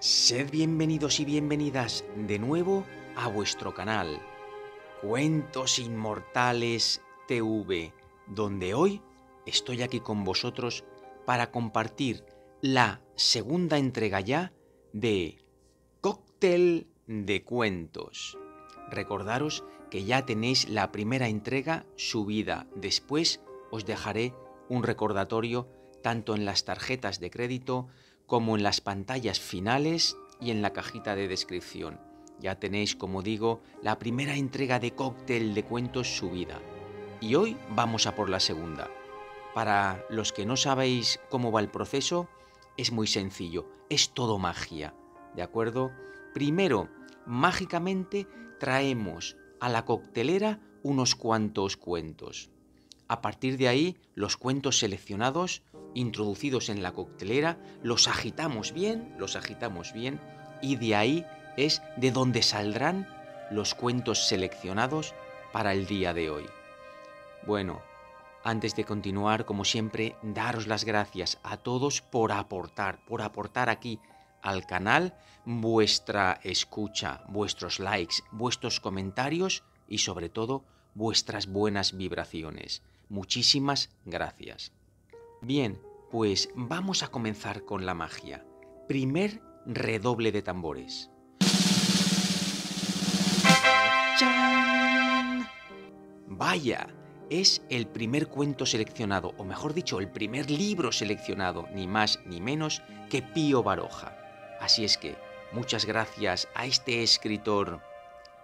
Sed bienvenidos y bienvenidas de nuevo a vuestro canal, Cuentos Inmortales TV, donde hoy estoy aquí con vosotros para compartir la segunda entrega ya de Cóctel de Cuentos. Recordaros que ya tenéis la primera entrega subida. Después os dejaré un recordatorio tanto en las tarjetas de crédito como en las pantallas finales y en la cajita de descripción. Ya tenéis, como digo, la primera entrega de cóctel de cuentos subida. Y hoy vamos a por la segunda. Para los que no sabéis cómo va el proceso, es muy sencillo, es todo magia, ¿de acuerdo? Primero, mágicamente traemos a la coctelera unos cuantos cuentos. A partir de ahí, los cuentos seleccionados, introducidos en la coctelera, los agitamos bien, los agitamos bien, y de ahí es de donde saldrán los cuentos seleccionados para el día de hoy. Bueno, antes de continuar, como siempre, daros las gracias a todos por aportar, por aportar aquí al canal vuestra escucha, vuestros likes, vuestros comentarios y sobre todo vuestras buenas vibraciones. Muchísimas gracias. Bien, pues vamos a comenzar con la magia. Primer redoble de tambores. Vaya, es el primer cuento seleccionado, o mejor dicho, el primer libro seleccionado, ni más ni menos que Pío Baroja. Así es que muchas gracias a este escritor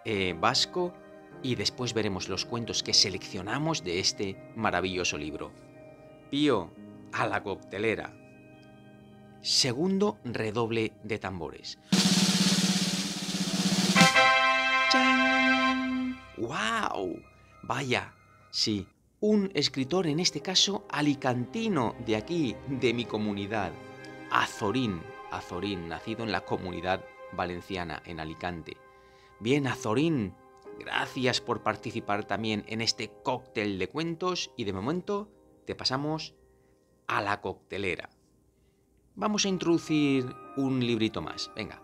eh, vasco y después veremos los cuentos que seleccionamos de este maravilloso libro. Pío, a la coctelera. Segundo redoble de tambores. ¡Wow! Vaya, sí, un escritor en este caso alicantino de aquí, de mi comunidad, Azorín, Azorín, nacido en la comunidad valenciana, en Alicante. Bien, Azorín, gracias por participar también en este cóctel de cuentos y de momento te pasamos a la coctelera. Vamos a introducir un librito más, venga.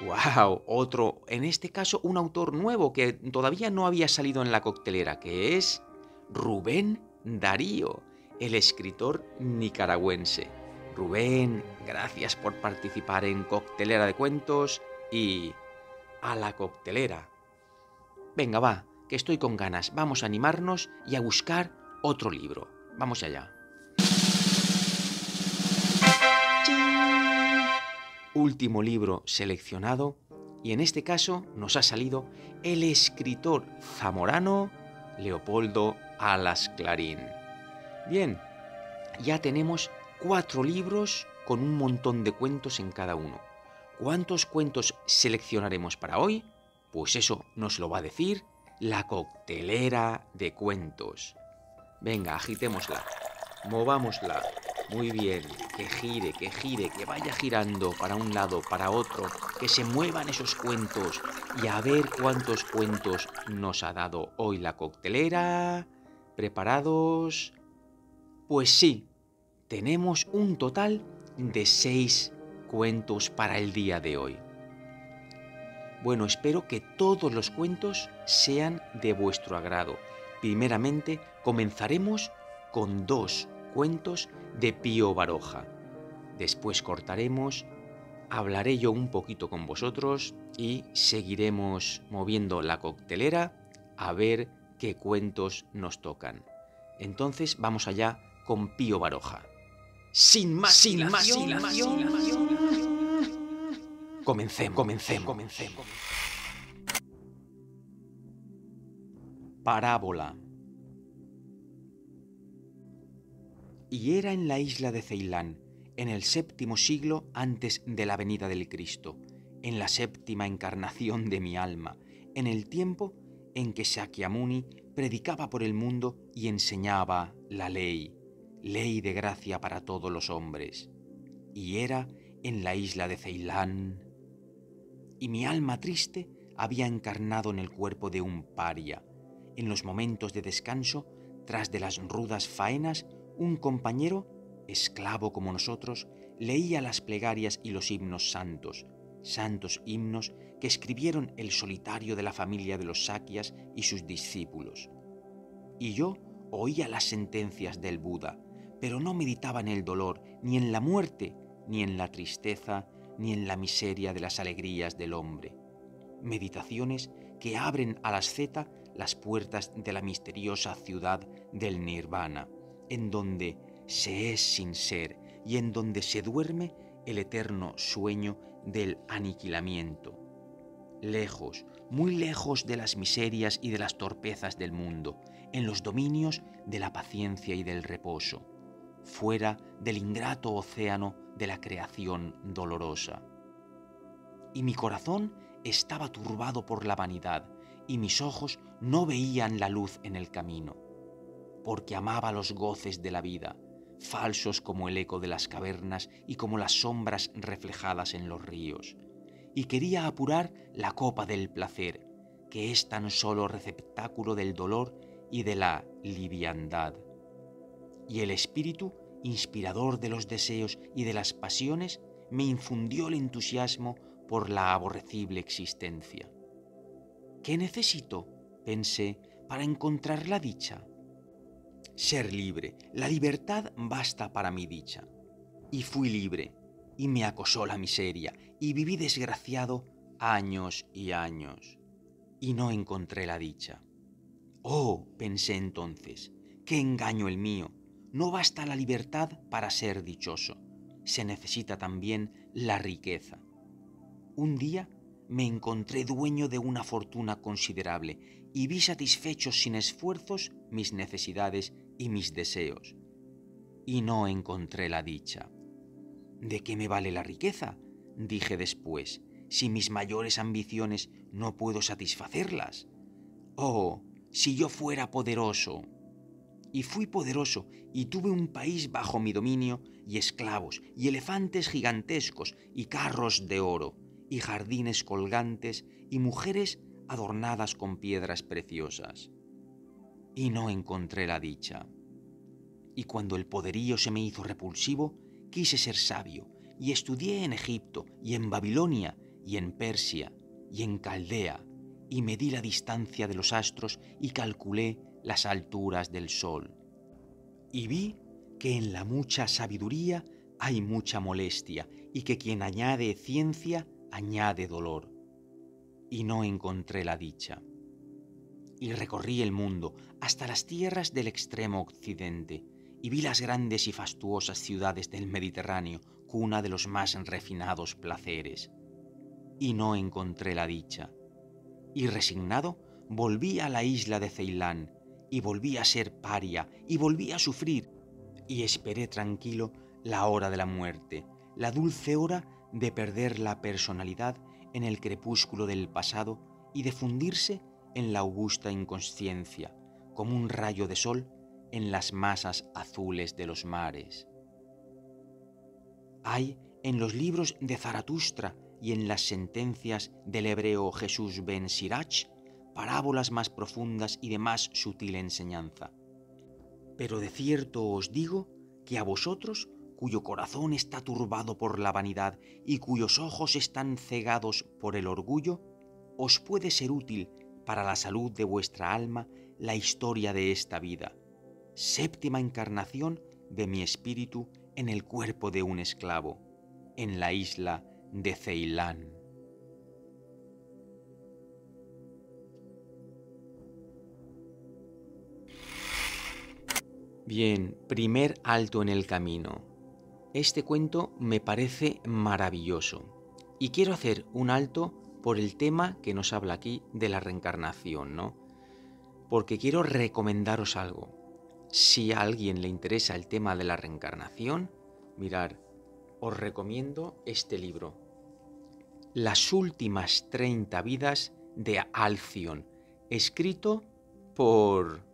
¡Wow! Otro, en este caso un autor nuevo que todavía no había salido en la coctelera, que es Rubén Darío, el escritor nicaragüense. Rubén, gracias por participar en Coctelera de Cuentos y a la coctelera. Venga, va, que estoy con ganas. Vamos a animarnos y a buscar otro libro. Vamos allá. Último libro seleccionado y en este caso nos ha salido el escritor zamorano Leopoldo Alas Clarín. Bien, ya tenemos cuatro libros con un montón de cuentos en cada uno. ¿Cuántos cuentos seleccionaremos para hoy? Pues eso nos lo va a decir la coctelera de cuentos. Venga, agitémosla, movámosla. Muy bien, que gire, que gire, que vaya girando para un lado, para otro, que se muevan esos cuentos y a ver cuántos cuentos nos ha dado hoy la coctelera. ¿Preparados? Pues sí, tenemos un total de seis cuentos para el día de hoy. Bueno, espero que todos los cuentos sean de vuestro agrado. Primeramente, comenzaremos con dos cuentos de Pío Baroja. Después cortaremos, hablaré yo un poquito con vosotros y seguiremos moviendo la coctelera a ver qué cuentos nos tocan. Entonces vamos allá con Pío Baroja. Sin más, sin más, sin más, Comencemos, comencemos, comencemos. Parábola. Y era en la isla de Ceilán, en el séptimo siglo antes de la venida del Cristo, en la séptima encarnación de mi alma, en el tiempo en que Sakyamuni predicaba por el mundo y enseñaba la ley, ley de gracia para todos los hombres. Y era en la isla de Ceilán, y mi alma triste había encarnado en el cuerpo de un paria. En los momentos de descanso, tras de las rudas faenas, un compañero esclavo como nosotros, leía las plegarias y los himnos santos, santos himnos que escribieron el solitario de la familia de los Saquias y sus discípulos. Y yo oía las sentencias del Buda, pero no meditaba en el dolor, ni en la muerte, ni en la tristeza, ni en la miseria de las alegrías del hombre. Meditaciones que abren a las Z las puertas de la misteriosa ciudad del nirvana, en donde se es sin ser y en donde se duerme el eterno sueño del aniquilamiento. Lejos, muy lejos de las miserias y de las torpezas del mundo, en los dominios de la paciencia y del reposo, fuera del ingrato océano de la creación dolorosa. Y mi corazón estaba turbado por la vanidad, y mis ojos no veían la luz en el camino, porque amaba los goces de la vida, falsos como el eco de las cavernas y como las sombras reflejadas en los ríos, y quería apurar la copa del placer, que es tan solo receptáculo del dolor y de la liviandad. Y el espíritu, inspirador de los deseos y de las pasiones, me infundió el entusiasmo por la aborrecible existencia. ¿Qué necesito? pensé, para encontrar la dicha. Ser libre, la libertad basta para mi dicha. Y fui libre, y me acosó la miseria, y viví desgraciado años y años, y no encontré la dicha. Oh, pensé entonces, qué engaño el mío, no basta la libertad para ser dichoso, se necesita también la riqueza. Un día me encontré dueño de una fortuna considerable y vi satisfechos sin esfuerzos mis necesidades y mis deseos. Y no encontré la dicha. ¿De qué me vale la riqueza? dije después, si mis mayores ambiciones no puedo satisfacerlas. Oh, si yo fuera poderoso. Y fui poderoso y tuve un país bajo mi dominio y esclavos y elefantes gigantescos y carros de oro y jardines colgantes y mujeres adornadas con piedras preciosas. Y no encontré la dicha. Y cuando el poderío se me hizo repulsivo, quise ser sabio, y estudié en Egipto, y en Babilonia, y en Persia, y en Caldea, y medí la distancia de los astros y calculé las alturas del sol. Y vi que en la mucha sabiduría hay mucha molestia, y que quien añade ciencia añade dolor, y no encontré la dicha. Y recorrí el mundo hasta las tierras del extremo occidente, y vi las grandes y fastuosas ciudades del Mediterráneo, cuna de los más refinados placeres, y no encontré la dicha. Y resignado, volví a la isla de Ceilán, y volví a ser paria, y volví a sufrir, y esperé tranquilo la hora de la muerte, la dulce hora de perder la personalidad en el crepúsculo del pasado y de fundirse en la augusta inconsciencia, como un rayo de sol en las masas azules de los mares. Hay en los libros de Zaratustra y en las sentencias del hebreo Jesús ben Sirach parábolas más profundas y de más sutil enseñanza. Pero de cierto os digo que a vosotros cuyo corazón está turbado por la vanidad y cuyos ojos están cegados por el orgullo, os puede ser útil para la salud de vuestra alma la historia de esta vida, séptima encarnación de mi espíritu en el cuerpo de un esclavo, en la isla de Ceilán. Bien, primer alto en el camino. Este cuento me parece maravilloso y quiero hacer un alto por el tema que nos habla aquí de la reencarnación, ¿no? Porque quiero recomendaros algo. Si a alguien le interesa el tema de la reencarnación, mirar, os recomiendo este libro. Las últimas 30 vidas de Alcion, escrito por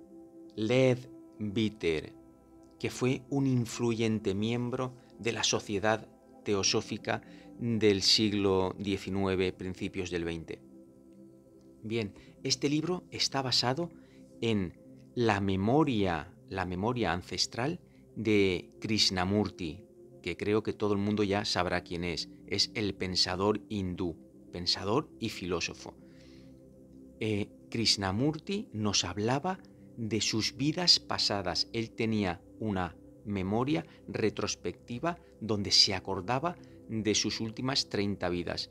Led Bitter, que fue un influyente miembro de la sociedad teosófica del siglo XIX, principios del XX. Bien, este libro está basado en la memoria, la memoria ancestral de Krishnamurti, que creo que todo el mundo ya sabrá quién es. Es el pensador hindú, pensador y filósofo. Eh, Krishnamurti nos hablaba de sus vidas pasadas. Él tenía una memoria retrospectiva donde se acordaba de sus últimas 30 vidas.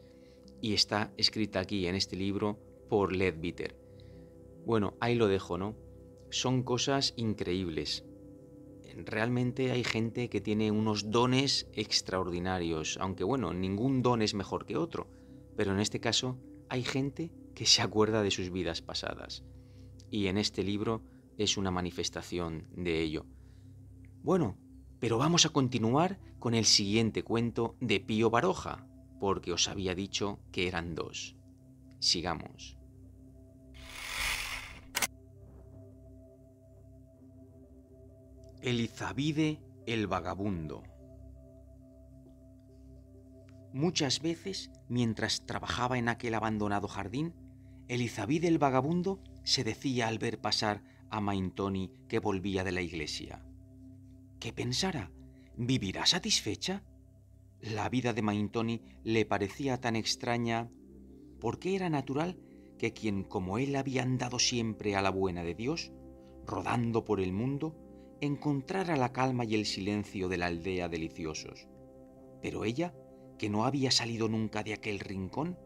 Y está escrita aquí en este libro por Ledbetter. Bueno, ahí lo dejo, ¿no? Son cosas increíbles. Realmente hay gente que tiene unos dones extraordinarios, aunque bueno, ningún don es mejor que otro, pero en este caso hay gente que se acuerda de sus vidas pasadas. Y en este libro es una manifestación de ello. Bueno, pero vamos a continuar con el siguiente cuento de Pío Baroja, porque os había dicho que eran dos. Sigamos. Elizabide el vagabundo. Muchas veces, mientras trabajaba en aquel abandonado jardín, Elizabide el vagabundo se decía al ver pasar a Maintoni que volvía de la iglesia. ¿Qué pensará? ¿Vivirá satisfecha? La vida de Maintoni le parecía tan extraña porque era natural que quien como él había andado siempre a la buena de Dios, rodando por el mundo, encontrara la calma y el silencio de la aldea deliciosos. Pero ella, que no había salido nunca de aquel rincón,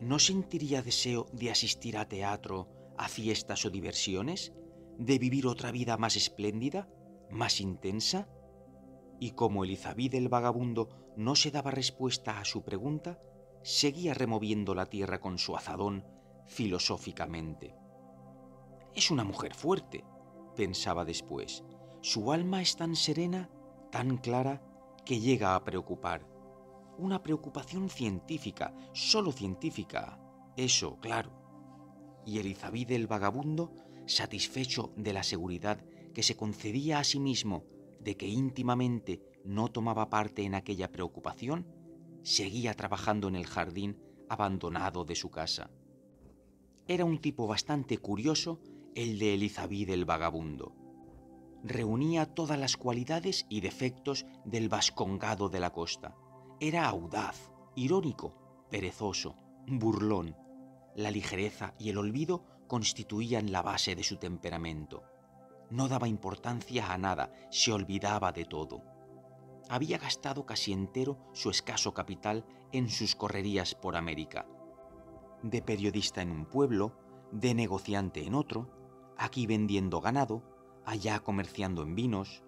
¿no sentiría deseo de asistir a teatro, a fiestas o diversiones? ¿De vivir otra vida más espléndida, más intensa? Y como Elizabeth el vagabundo no se daba respuesta a su pregunta, seguía removiendo la tierra con su azadón filosóficamente. Es una mujer fuerte, pensaba después. Su alma es tan serena, tan clara, que llega a preocupar una preocupación científica, solo científica. Eso, claro. Y Elizabide el vagabundo, satisfecho de la seguridad que se concedía a sí mismo de que íntimamente no tomaba parte en aquella preocupación, seguía trabajando en el jardín abandonado de su casa. Era un tipo bastante curioso el de Elizabide el vagabundo. Reunía todas las cualidades y defectos del vascongado de la costa era audaz, irónico, perezoso, burlón. La ligereza y el olvido constituían la base de su temperamento. No daba importancia a nada, se olvidaba de todo. Había gastado casi entero su escaso capital en sus correrías por América. De periodista en un pueblo, de negociante en otro, aquí vendiendo ganado, allá comerciando en vinos.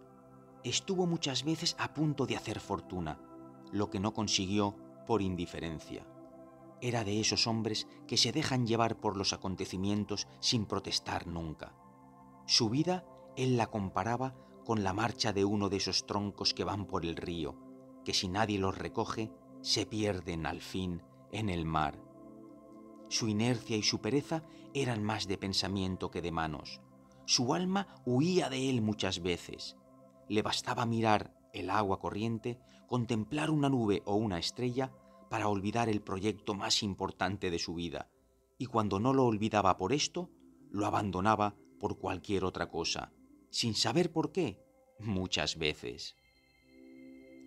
Estuvo muchas veces a punto de hacer fortuna, lo que no consiguió por indiferencia. Era de esos hombres que se dejan llevar por los acontecimientos sin protestar nunca. Su vida él la comparaba con la marcha de uno de esos troncos que van por el río, que si nadie los recoge, se pierden al fin en el mar. Su inercia y su pereza eran más de pensamiento que de manos. Su alma huía de él muchas veces. Le bastaba mirar el agua corriente, contemplar una nube o una estrella para olvidar el proyecto más importante de su vida, y cuando no lo olvidaba por esto, lo abandonaba por cualquier otra cosa, sin saber por qué, muchas veces.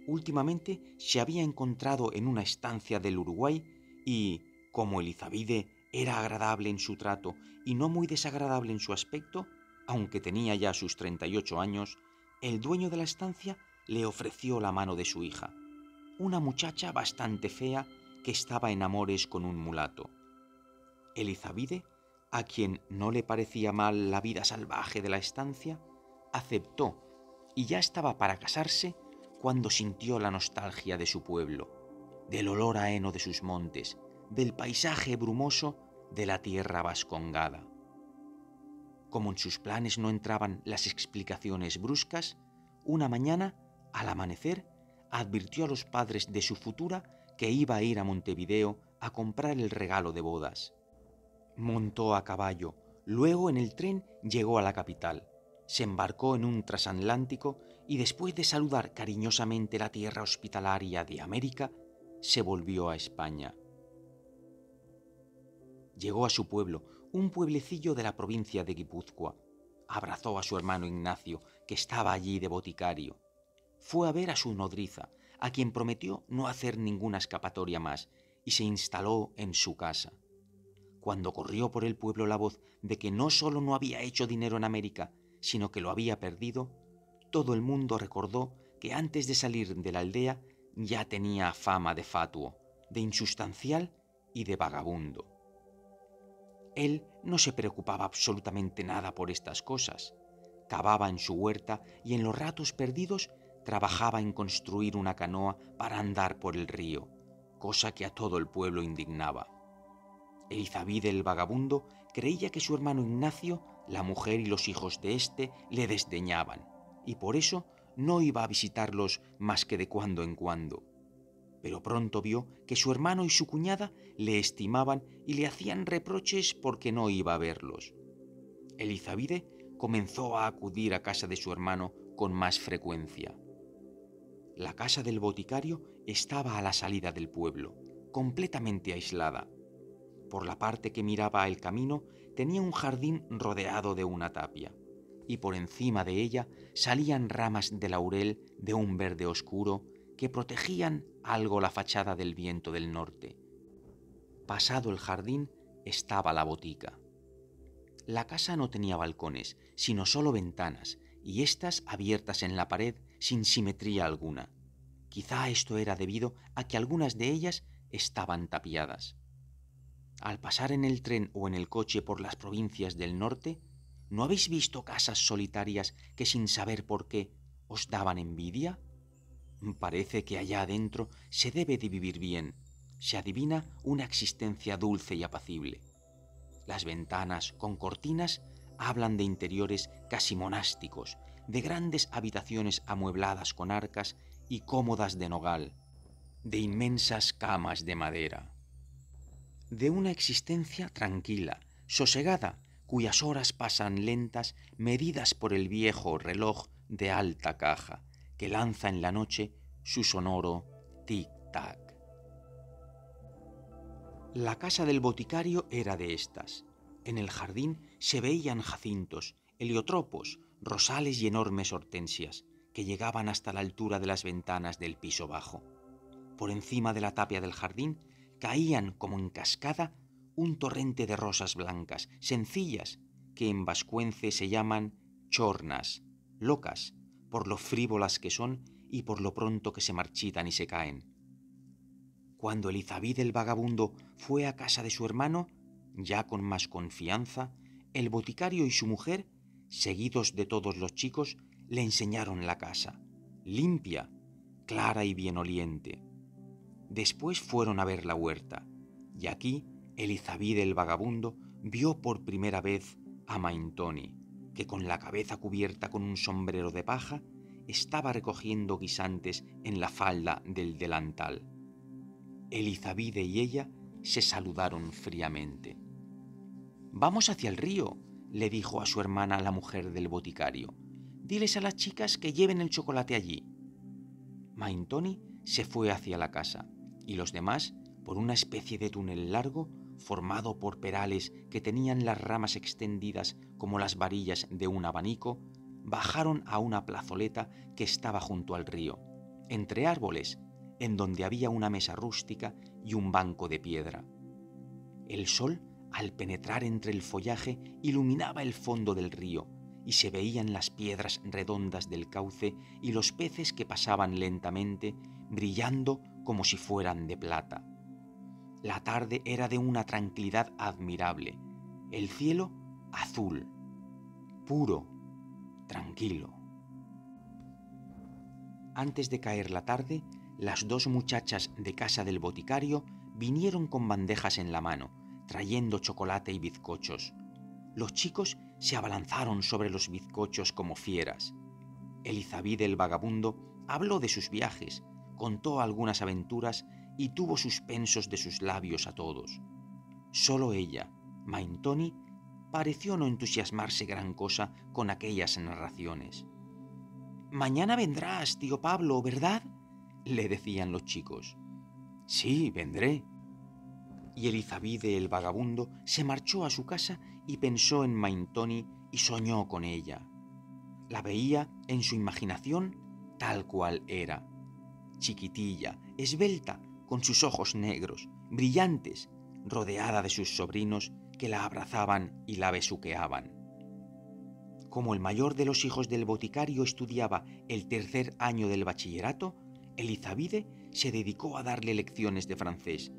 Últimamente se había encontrado en una estancia del Uruguay y, como Elizabide era agradable en su trato y no muy desagradable en su aspecto, aunque tenía ya sus 38 años, el dueño de la estancia le ofreció la mano de su hija, una muchacha bastante fea que estaba en amores con un mulato. Elizabide, a quien no le parecía mal la vida salvaje de la estancia, aceptó y ya estaba para casarse cuando sintió la nostalgia de su pueblo, del olor a heno de sus montes, del paisaje brumoso de la tierra vascongada. Como en sus planes no entraban las explicaciones bruscas, una mañana al amanecer, advirtió a los padres de su futura que iba a ir a Montevideo a comprar el regalo de bodas. Montó a caballo, luego en el tren llegó a la capital, se embarcó en un transatlántico y después de saludar cariñosamente la tierra hospitalaria de América, se volvió a España. Llegó a su pueblo, un pueblecillo de la provincia de Guipúzcoa. Abrazó a su hermano Ignacio, que estaba allí de boticario. Fue a ver a su nodriza, a quien prometió no hacer ninguna escapatoria más, y se instaló en su casa. Cuando corrió por el pueblo la voz de que no solo no había hecho dinero en América, sino que lo había perdido, todo el mundo recordó que antes de salir de la aldea ya tenía fama de fatuo, de insustancial y de vagabundo. Él no se preocupaba absolutamente nada por estas cosas. Cavaba en su huerta y en los ratos perdidos trabajaba en construir una canoa para andar por el río, cosa que a todo el pueblo indignaba. Elizabide el vagabundo creía que su hermano Ignacio, la mujer y los hijos de éste le desdeñaban, y por eso no iba a visitarlos más que de cuando en cuando. Pero pronto vio que su hermano y su cuñada le estimaban y le hacían reproches porque no iba a verlos. Elizabide comenzó a acudir a casa de su hermano con más frecuencia. La casa del boticario estaba a la salida del pueblo, completamente aislada. Por la parte que miraba el camino tenía un jardín rodeado de una tapia y por encima de ella salían ramas de laurel de un verde oscuro que protegían algo la fachada del viento del norte. Pasado el jardín estaba la botica. La casa no tenía balcones, sino solo ventanas, y éstas abiertas en la pared sin simetría alguna. Quizá esto era debido a que algunas de ellas estaban tapiadas. Al pasar en el tren o en el coche por las provincias del norte, ¿No habéis visto casas solitarias que sin saber por qué os daban envidia? Parece que allá adentro se debe de vivir bien, se adivina una existencia dulce y apacible. Las ventanas con cortinas hablan de interiores casi monásticos, de grandes habitaciones amuebladas con arcas y cómodas de nogal, de inmensas camas de madera, de una existencia tranquila, sosegada, cuyas horas pasan lentas, medidas por el viejo reloj de alta caja, que lanza en la noche su sonoro tic-tac. La casa del boticario era de estas. En el jardín se veían jacintos, heliotropos, rosales y enormes hortensias, que llegaban hasta la altura de las ventanas del piso bajo. Por encima de la tapia del jardín caían como en cascada un torrente de rosas blancas, sencillas, que en vascuence se llaman chornas, locas, por lo frívolas que son y por lo pronto que se marchitan y se caen. Cuando Elizabeth el vagabundo fue a casa de su hermano, ya con más confianza, el boticario y su mujer, seguidos de todos los chicos, le enseñaron la casa, limpia, clara y bien oliente. Después fueron a ver la huerta, y aquí Elizabeth el vagabundo vio por primera vez a Maintoni, que con la cabeza cubierta con un sombrero de paja estaba recogiendo guisantes en la falda del delantal. Elizabide y ella se saludaron fríamente. Vamos hacia el río, le dijo a su hermana la mujer del boticario. Diles a las chicas que lleven el chocolate allí. Maintoni se fue hacia la casa y los demás, por una especie de túnel largo, formado por perales que tenían las ramas extendidas como las varillas de un abanico, bajaron a una plazoleta que estaba junto al río, entre árboles, en donde había una mesa rústica y un banco de piedra. El sol, al penetrar entre el follaje, iluminaba el fondo del río, y se veían las piedras redondas del cauce y los peces que pasaban lentamente, brillando como si fueran de plata. La tarde era de una tranquilidad admirable, el cielo azul, puro, tranquilo. Antes de caer la tarde, las dos muchachas de casa del boticario vinieron con bandejas en la mano, trayendo chocolate y bizcochos. Los chicos se abalanzaron sobre los bizcochos como fieras. Elizabeth el vagabundo habló de sus viajes, contó algunas aventuras y tuvo suspensos de sus labios a todos. Solo ella, Maintoni, pareció no entusiasmarse gran cosa con aquellas narraciones. Mañana vendrás, tío Pablo, ¿verdad? le decían los chicos. Sí, vendré. Y Elizabide el vagabundo se marchó a su casa y pensó en Maintoni y soñó con ella. La veía en su imaginación tal cual era. Chiquitilla, esbelta, con sus ojos negros, brillantes, rodeada de sus sobrinos que la abrazaban y la besuqueaban. Como el mayor de los hijos del boticario estudiaba el tercer año del bachillerato, Elizabide se dedicó a darle lecciones de francés,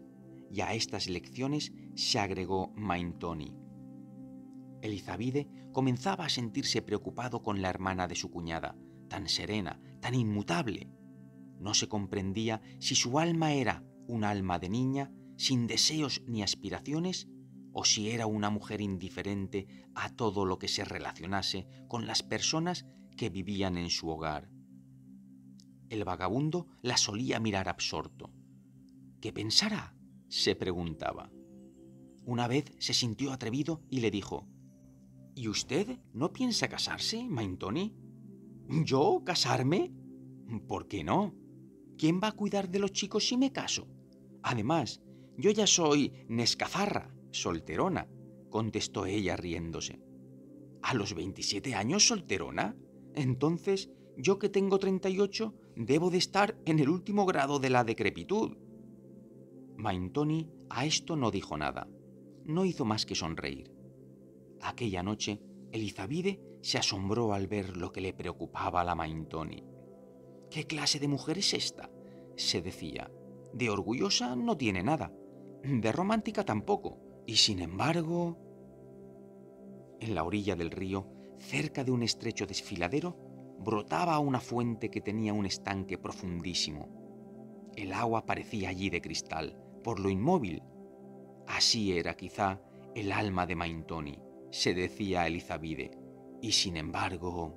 y a estas lecciones se agregó Maintoni. Elizabide comenzaba a sentirse preocupado con la hermana de su cuñada, tan serena, tan inmutable. No se comprendía si su alma era un alma de niña, sin deseos ni aspiraciones, o si era una mujer indiferente a todo lo que se relacionase con las personas que vivían en su hogar. El vagabundo la solía mirar absorto. ¿Qué pensará? Se preguntaba. Una vez se sintió atrevido y le dijo, ¿Y usted no piensa casarse, Maintoni? ¿Yo casarme? ¿Por qué no? ¿Quién va a cuidar de los chicos si me caso? Además, yo ya soy Nescazarra, solterona, contestó ella riéndose. ¿A los 27 años solterona? Entonces, yo que tengo 38, debo de estar en el último grado de la decrepitud. Maintoni a esto no dijo nada. No hizo más que sonreír. Aquella noche, Elizabide se asombró al ver lo que le preocupaba a la Maintoni. ¿Qué clase de mujer es esta? se decía. De orgullosa no tiene nada, de romántica tampoco, y sin embargo... En la orilla del río, cerca de un estrecho desfiladero, brotaba una fuente que tenía un estanque profundísimo. El agua parecía allí de cristal, por lo inmóvil. Así era quizá el alma de Maintoni, se decía Elizabide, y sin embargo...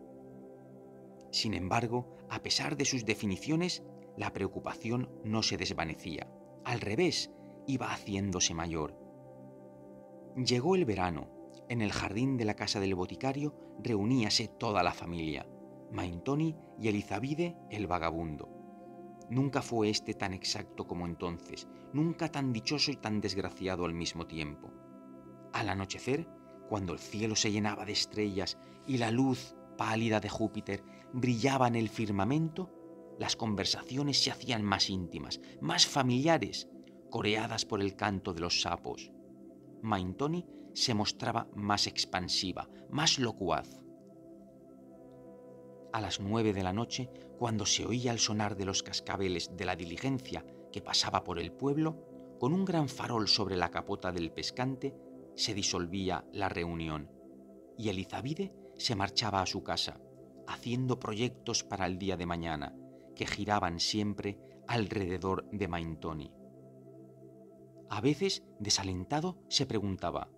Sin embargo, a pesar de sus definiciones, la preocupación no se desvanecía. Al revés, iba haciéndose mayor. Llegó el verano. En el jardín de la casa del boticario reuníase toda la familia, Maintoni y Elizabide el vagabundo. Nunca fue este tan exacto como entonces, nunca tan dichoso y tan desgraciado al mismo tiempo. Al anochecer, cuando el cielo se llenaba de estrellas y la luz pálida de Júpiter brillaba en el firmamento, las conversaciones se hacían más íntimas, más familiares, coreadas por el canto de los sapos. Maintoni se mostraba más expansiva, más locuaz. A las nueve de la noche, cuando se oía el sonar de los cascabeles de la diligencia que pasaba por el pueblo, con un gran farol sobre la capota del pescante, se disolvía la reunión y Elizabide se marchaba a su casa, haciendo proyectos para el día de mañana, que giraban siempre alrededor de Maintoni. A veces, desalentado, se preguntaba,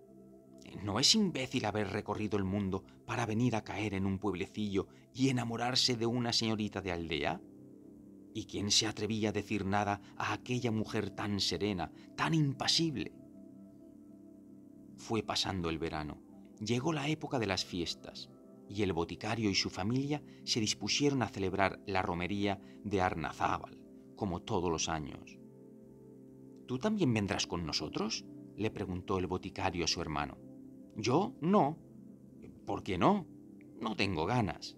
¿no es imbécil haber recorrido el mundo para venir a caer en un pueblecillo y enamorarse de una señorita de aldea? ¿Y quién se atrevía a decir nada a aquella mujer tan serena, tan impasible? Fue pasando el verano Llegó la época de las fiestas y el boticario y su familia se dispusieron a celebrar la romería de Arnazábal, como todos los años. ¿Tú también vendrás con nosotros? le preguntó el boticario a su hermano. Yo no. ¿Por qué no? No tengo ganas.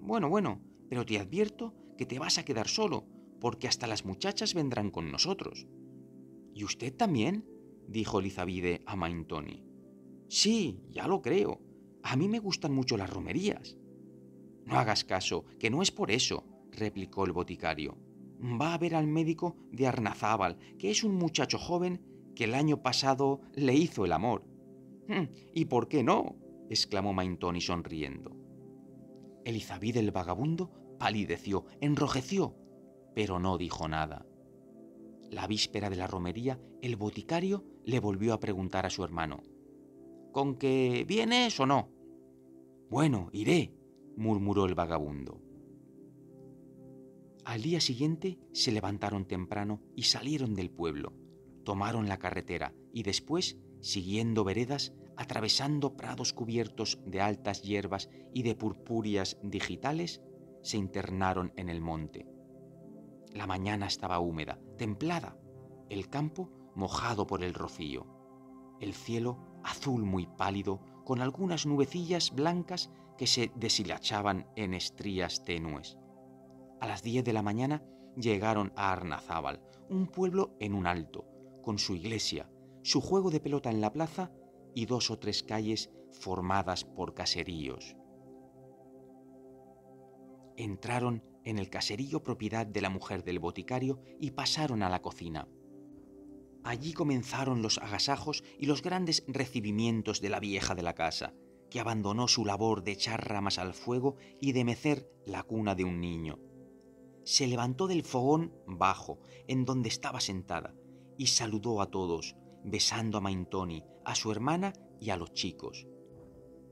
Bueno, bueno, pero te advierto que te vas a quedar solo, porque hasta las muchachas vendrán con nosotros. ¿Y usted también? dijo Elizabide a Maintoni. Sí, ya lo creo. A mí me gustan mucho las romerías. No hagas caso, que no es por eso, replicó el boticario. Va a ver al médico de Arnazábal, que es un muchacho joven que el año pasado le hizo el amor. ¿Y por qué no? exclamó Maintoni sonriendo. Elizabeth el vagabundo palideció, enrojeció, pero no dijo nada. La víspera de la romería, el boticario le volvió a preguntar a su hermano con que vienes o no. Bueno, iré, murmuró el vagabundo. Al día siguiente se levantaron temprano y salieron del pueblo. Tomaron la carretera y después, siguiendo veredas, atravesando prados cubiertos de altas hierbas y de purpúreas digitales, se internaron en el monte. La mañana estaba húmeda, templada, el campo mojado por el rocío, el cielo azul muy pálido, con algunas nubecillas blancas que se deshilachaban en estrías tenues. A las diez de la mañana llegaron a Arnazábal, un pueblo en un alto, con su iglesia, su juego de pelota en la plaza y dos o tres calles formadas por caseríos. Entraron en el caserío propiedad de la mujer del boticario y pasaron a la cocina. Allí comenzaron los agasajos y los grandes recibimientos de la vieja de la casa, que abandonó su labor de echar ramas al fuego y de mecer la cuna de un niño. Se levantó del fogón bajo, en donde estaba sentada, y saludó a todos, besando a Maintoni, a su hermana y a los chicos.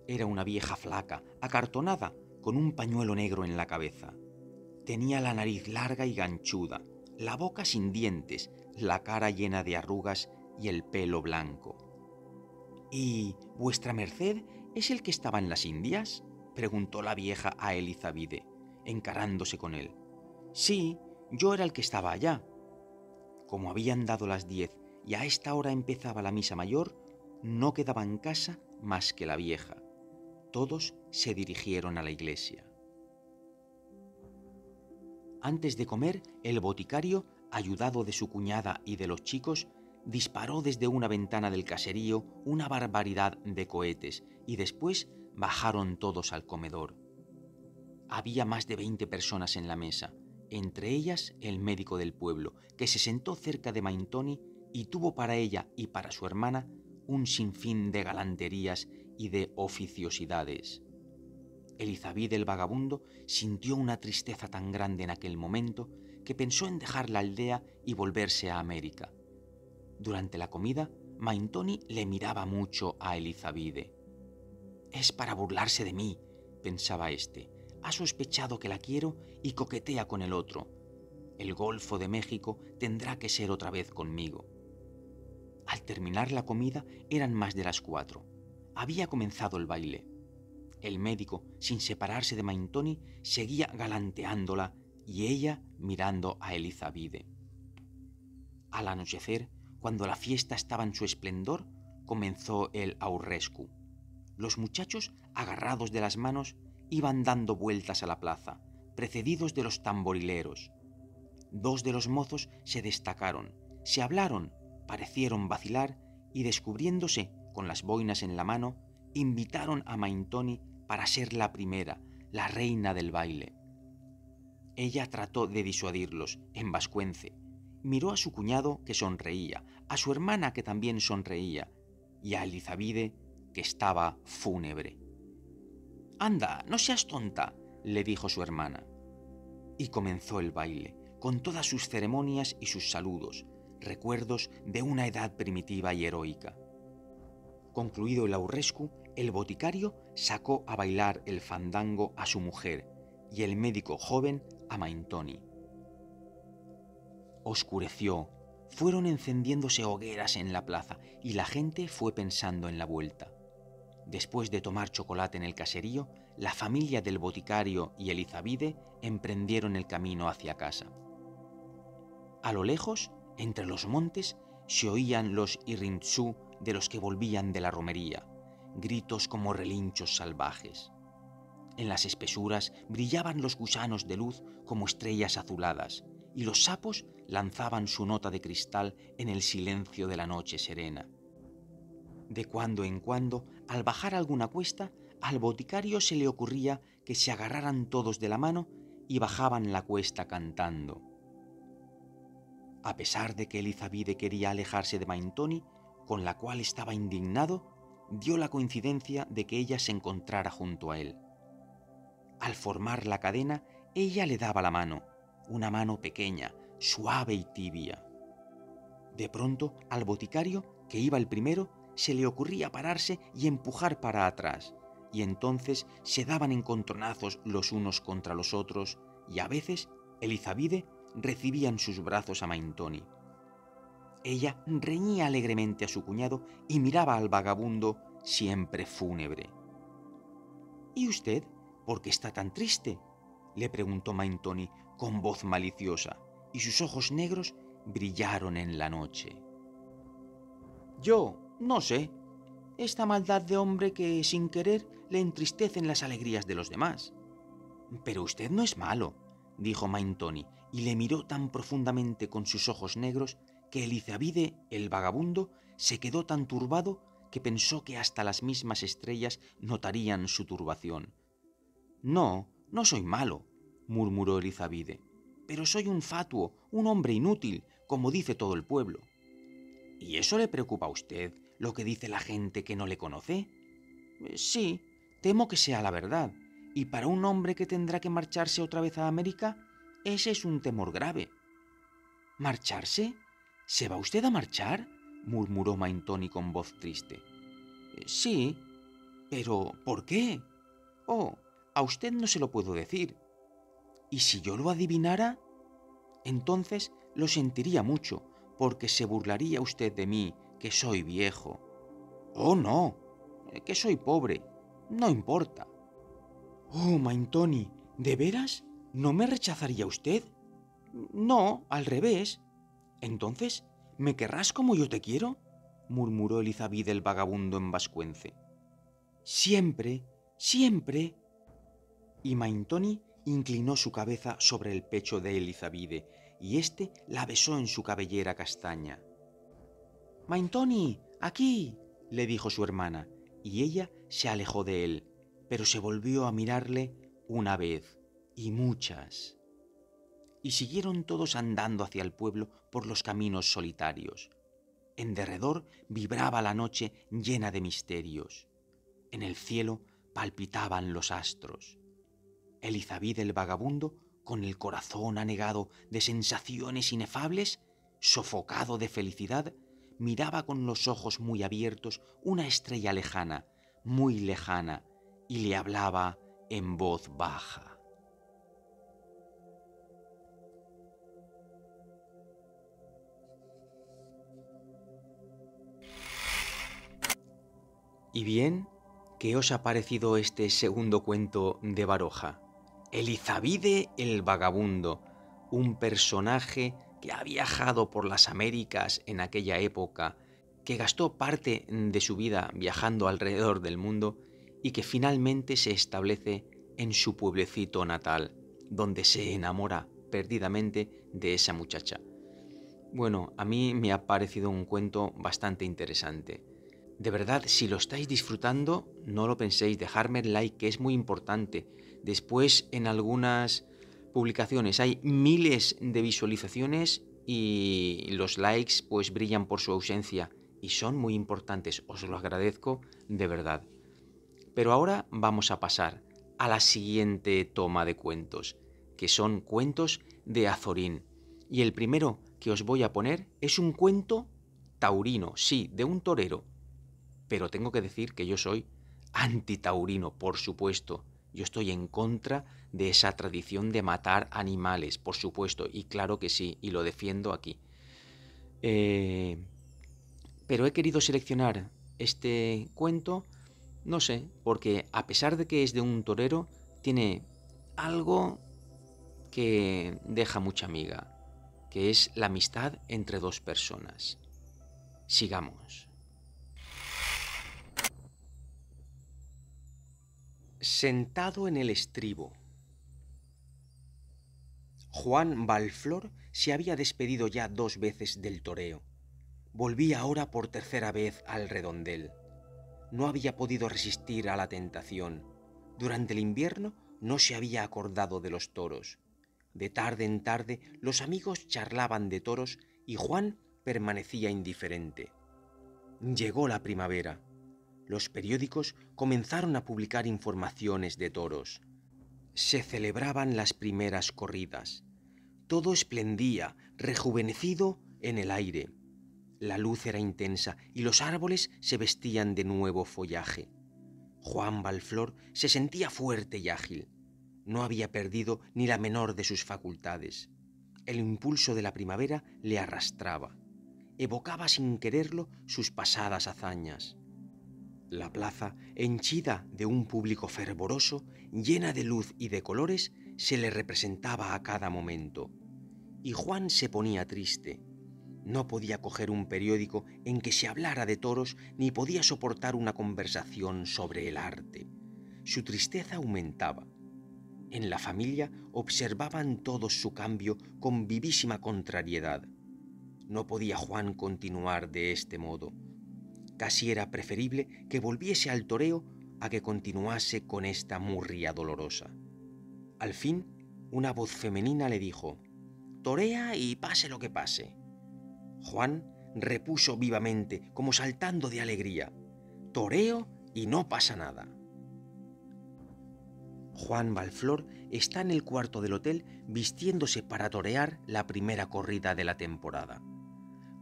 Era una vieja flaca, acartonada, con un pañuelo negro en la cabeza. Tenía la nariz larga y ganchuda, la boca sin dientes, la cara llena de arrugas y el pelo blanco. ¿Y vuestra merced es el que estaba en las Indias? preguntó la vieja a Elizabide, encarándose con él. Sí, yo era el que estaba allá. Como habían dado las diez y a esta hora empezaba la misa mayor, no quedaba en casa más que la vieja. Todos se dirigieron a la iglesia. Antes de comer, el boticario, ayudado de su cuñada y de los chicos, disparó desde una ventana del caserío una barbaridad de cohetes y después bajaron todos al comedor. Había más de veinte personas en la mesa, entre ellas el médico del pueblo, que se sentó cerca de Maintoni y tuvo para ella y para su hermana un sinfín de galanterías y de oficiosidades. Elizabeth el vagabundo sintió una tristeza tan grande en aquel momento que pensó en dejar la aldea y volverse a América. Durante la comida, Maintoni le miraba mucho a Elizabide. Es para burlarse de mí, pensaba éste. Ha sospechado que la quiero y coquetea con el otro. El Golfo de México tendrá que ser otra vez conmigo. Al terminar la comida eran más de las cuatro. Había comenzado el baile. El médico, sin separarse de Maintoni, seguía galanteándola y ella mirando a Elizabide. Al anochecer, cuando la fiesta estaba en su esplendor, comenzó el aurrescu. Los muchachos, agarrados de las manos, iban dando vueltas a la plaza, precedidos de los tamborileros. Dos de los mozos se destacaron, se hablaron, parecieron vacilar y descubriéndose con las boinas en la mano, invitaron a Maintoni para ser la primera, la reina del baile. Ella trató de disuadirlos en vascuence. Miró a su cuñado que sonreía, a su hermana que también sonreía, y a Elizabide que estaba fúnebre. Anda, no seas tonta, le dijo su hermana. Y comenzó el baile, con todas sus ceremonias y sus saludos, recuerdos de una edad primitiva y heroica. Concluido el aurrescu, el boticario sacó a bailar el fandango a su mujer y el médico joven a Maintoni. Oscureció, fueron encendiéndose hogueras en la plaza y la gente fue pensando en la vuelta. Después de tomar chocolate en el caserío, la familia del boticario y Elizabide emprendieron el camino hacia casa. A lo lejos, entre los montes, se oían los irintzú de los que volvían de la romería, gritos como relinchos salvajes. En las espesuras brillaban los gusanos de luz como estrellas azuladas, y los sapos lanzaban su nota de cristal en el silencio de la noche serena. De cuando en cuando, al bajar alguna cuesta, al boticario se le ocurría que se agarraran todos de la mano y bajaban la cuesta cantando. A pesar de que Elizabide quería alejarse de Maintoni, con la cual estaba indignado, dio la coincidencia de que ella se encontrara junto a él. Al formar la cadena, ella le daba la mano, una mano pequeña, suave y tibia. De pronto, al boticario, que iba el primero, se le ocurría pararse y empujar para atrás, y entonces se daban encontronazos los unos contra los otros, y a veces Elizabide recibía en sus brazos a Maintoni. Ella reñía alegremente a su cuñado y miraba al vagabundo siempre fúnebre. ¿Y usted por qué está tan triste? le preguntó Maintoni con voz maliciosa, y sus ojos negros brillaron en la noche. Yo, no sé, esta maldad de hombre que sin querer le entristecen las alegrías de los demás. Pero usted no es malo, dijo Maintoni, y le miró tan profundamente con sus ojos negros que Elizabide, el vagabundo, se quedó tan turbado que pensó que hasta las mismas estrellas notarían su turbación. No, no soy malo, murmuró Elizabide, pero soy un fatuo, un hombre inútil, como dice todo el pueblo. ¿Y eso le preocupa a usted, lo que dice la gente que no le conoce? Sí, temo que sea la verdad, y para un hombre que tendrá que marcharse otra vez a América, ese es un temor grave. ¿Marcharse? ¿Se va usted a marchar? murmuró Maintoni con voz triste. Eh, sí, pero ¿por qué? Oh, a usted no se lo puedo decir. ¿Y si yo lo adivinara? Entonces lo sentiría mucho, porque se burlaría usted de mí, que soy viejo. Oh, no, eh, que soy pobre. No importa. Oh, Maintoni, ¿de veras? ¿No me rechazaría usted? No, al revés. Entonces, ¿me querrás como yo te quiero? murmuró Elizabeth el vagabundo en vascuence. Siempre, siempre. Y Maintoni inclinó su cabeza sobre el pecho de Elizabide y éste la besó en su cabellera castaña. Maintoni, aquí, le dijo su hermana, y ella se alejó de él, pero se volvió a mirarle una vez y muchas. Y siguieron todos andando hacia el pueblo por los caminos solitarios. En derredor vibraba la noche llena de misterios. En el cielo palpitaban los astros. Elizabeth el vagabundo, con el corazón anegado de sensaciones inefables, sofocado de felicidad, miraba con los ojos muy abiertos una estrella lejana, muy lejana, y le hablaba en voz baja. ¿Y bien? ¿Qué os ha parecido este segundo cuento de Baroja? Elizabide el Vagabundo, un personaje que ha viajado por las Américas en aquella época, que gastó parte de su vida viajando alrededor del mundo y que finalmente se establece en su pueblecito natal, donde se enamora perdidamente de esa muchacha. Bueno, a mí me ha parecido un cuento bastante interesante. De verdad, si lo estáis disfrutando, no lo penséis, dejarme el like, que es muy importante. Después, en algunas publicaciones hay miles de visualizaciones y los likes pues brillan por su ausencia y son muy importantes, os lo agradezco de verdad. Pero ahora vamos a pasar a la siguiente toma de cuentos, que son cuentos de Azorín. Y el primero que os voy a poner es un cuento taurino, sí, de un torero pero tengo que decir que yo soy antitaurino, por supuesto. Yo estoy en contra de esa tradición de matar animales, por supuesto, y claro que sí, y lo defiendo aquí. Eh, pero he querido seleccionar este cuento, no sé, porque a pesar de que es de un torero, tiene algo que deja mucha amiga, que es la amistad entre dos personas. Sigamos. Sentado en el estribo. Juan Valflor se había despedido ya dos veces del toreo. Volvía ahora por tercera vez al redondel. No había podido resistir a la tentación. Durante el invierno no se había acordado de los toros. De tarde en tarde los amigos charlaban de toros y Juan permanecía indiferente. Llegó la primavera los periódicos comenzaron a publicar informaciones de toros. Se celebraban las primeras corridas. Todo esplendía, rejuvenecido en el aire. La luz era intensa y los árboles se vestían de nuevo follaje. Juan Valflor se sentía fuerte y ágil. No había perdido ni la menor de sus facultades. El impulso de la primavera le arrastraba. Evocaba sin quererlo sus pasadas hazañas. La plaza, henchida de un público fervoroso, llena de luz y de colores, se le representaba a cada momento. Y Juan se ponía triste. No podía coger un periódico en que se hablara de toros ni podía soportar una conversación sobre el arte. Su tristeza aumentaba. En la familia observaban todos su cambio con vivísima contrariedad. No podía Juan continuar de este modo. Casi era preferible que volviese al toreo a que continuase con esta murria dolorosa. Al fin, una voz femenina le dijo, Torea y pase lo que pase. Juan repuso vivamente, como saltando de alegría, Toreo y no pasa nada. Juan Valflor está en el cuarto del hotel vistiéndose para torear la primera corrida de la temporada.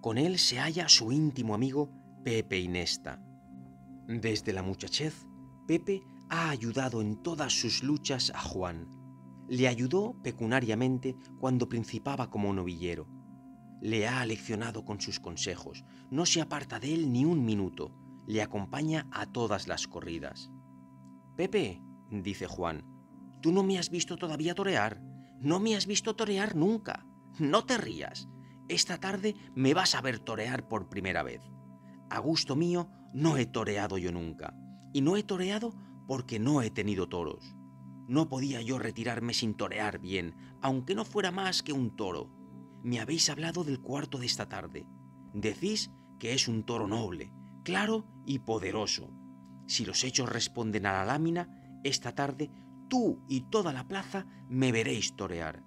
Con él se halla su íntimo amigo Pepe Inesta. Desde la muchatez, Pepe ha ayudado en todas sus luchas a Juan. Le ayudó pecunariamente cuando principaba como novillero le ha aleccionado con sus consejos, no se aparta de él ni un minuto, le acompaña a todas las corridas. Pepe, dice Juan, tú no me has visto todavía torear, no me has visto torear nunca, no te rías, esta tarde me vas a ver torear por primera vez. A gusto mío no he toreado yo nunca, y no he toreado porque no he tenido toros. No podía yo retirarme sin torear bien, aunque no fuera más que un toro, me habéis hablado del cuarto de esta tarde. Decís que es un toro noble, claro y poderoso. Si los hechos responden a la lámina, esta tarde tú y toda la plaza me veréis torear.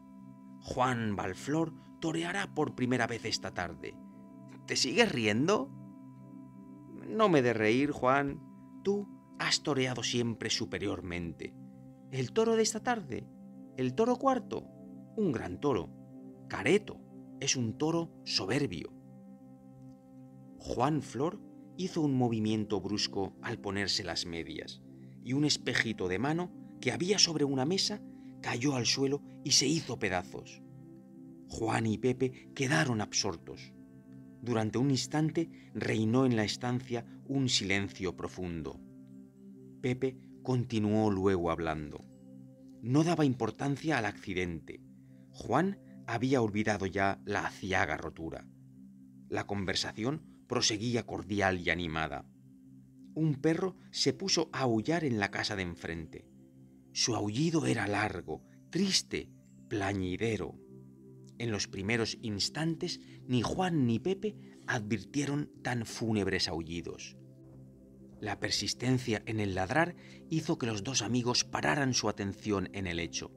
Juan Valflor toreará por primera vez esta tarde. ¿Te sigues riendo? No me de reír, Juan. Tú has toreado siempre superiormente. El toro de esta tarde, el toro cuarto, un gran toro, careto, es un toro soberbio. Juan Flor hizo un movimiento brusco al ponerse las medias, y un espejito de mano que había sobre una mesa cayó al suelo y se hizo pedazos. Juan y Pepe quedaron absortos. Durante un instante reinó en la estancia un silencio profundo. Pepe continuó luego hablando. No daba importancia al accidente. Juan había olvidado ya la aciaga rotura. La conversación proseguía cordial y animada. Un perro se puso a aullar en la casa de enfrente. Su aullido era largo, triste, plañidero. En los primeros instantes ni Juan ni Pepe advirtieron tan fúnebres aullidos. La persistencia en el ladrar hizo que los dos amigos pararan su atención en el hecho.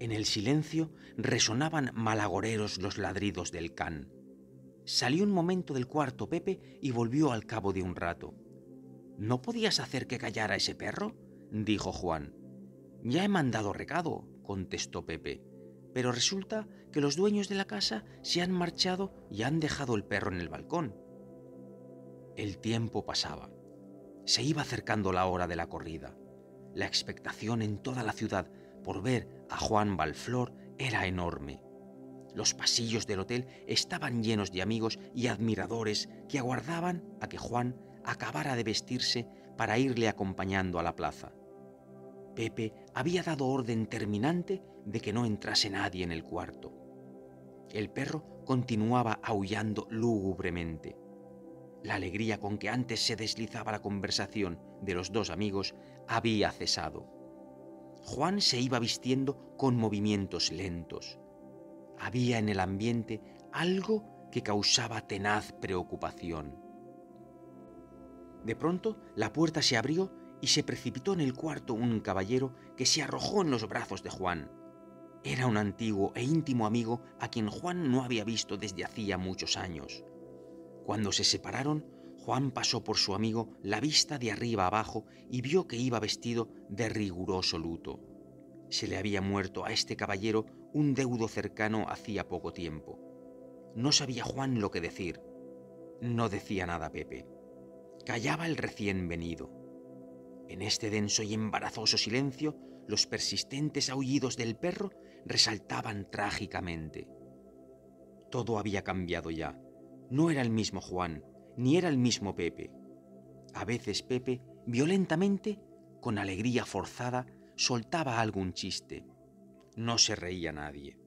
En el silencio resonaban malagoreros los ladridos del can. Salió un momento del cuarto Pepe y volvió al cabo de un rato. ¿No podías hacer que callara ese perro? dijo Juan. Ya he mandado recado, contestó Pepe, pero resulta que los dueños de la casa se han marchado y han dejado el perro en el balcón. El tiempo pasaba. Se iba acercando la hora de la corrida. La expectación en toda la ciudad por ver a Juan Valflor era enorme. Los pasillos del hotel estaban llenos de amigos y admiradores que aguardaban a que Juan acabara de vestirse para irle acompañando a la plaza. Pepe había dado orden terminante de que no entrase nadie en el cuarto. El perro continuaba aullando lúgubremente. La alegría con que antes se deslizaba la conversación de los dos amigos había cesado. Juan se iba vistiendo con movimientos lentos. Había en el ambiente algo que causaba tenaz preocupación. De pronto la puerta se abrió y se precipitó en el cuarto un caballero que se arrojó en los brazos de Juan. Era un antiguo e íntimo amigo a quien Juan no había visto desde hacía muchos años. Cuando se separaron, Juan pasó por su amigo la vista de arriba abajo y vio que iba vestido de riguroso luto. Se le había muerto a este caballero un deudo cercano hacía poco tiempo. No sabía Juan lo que decir. No decía nada Pepe. Callaba el recién venido. En este denso y embarazoso silencio, los persistentes aullidos del perro resaltaban trágicamente. Todo había cambiado ya. No era el mismo Juan, ni era el mismo Pepe. A veces Pepe, violentamente, con alegría forzada, soltaba algún chiste. No se reía nadie.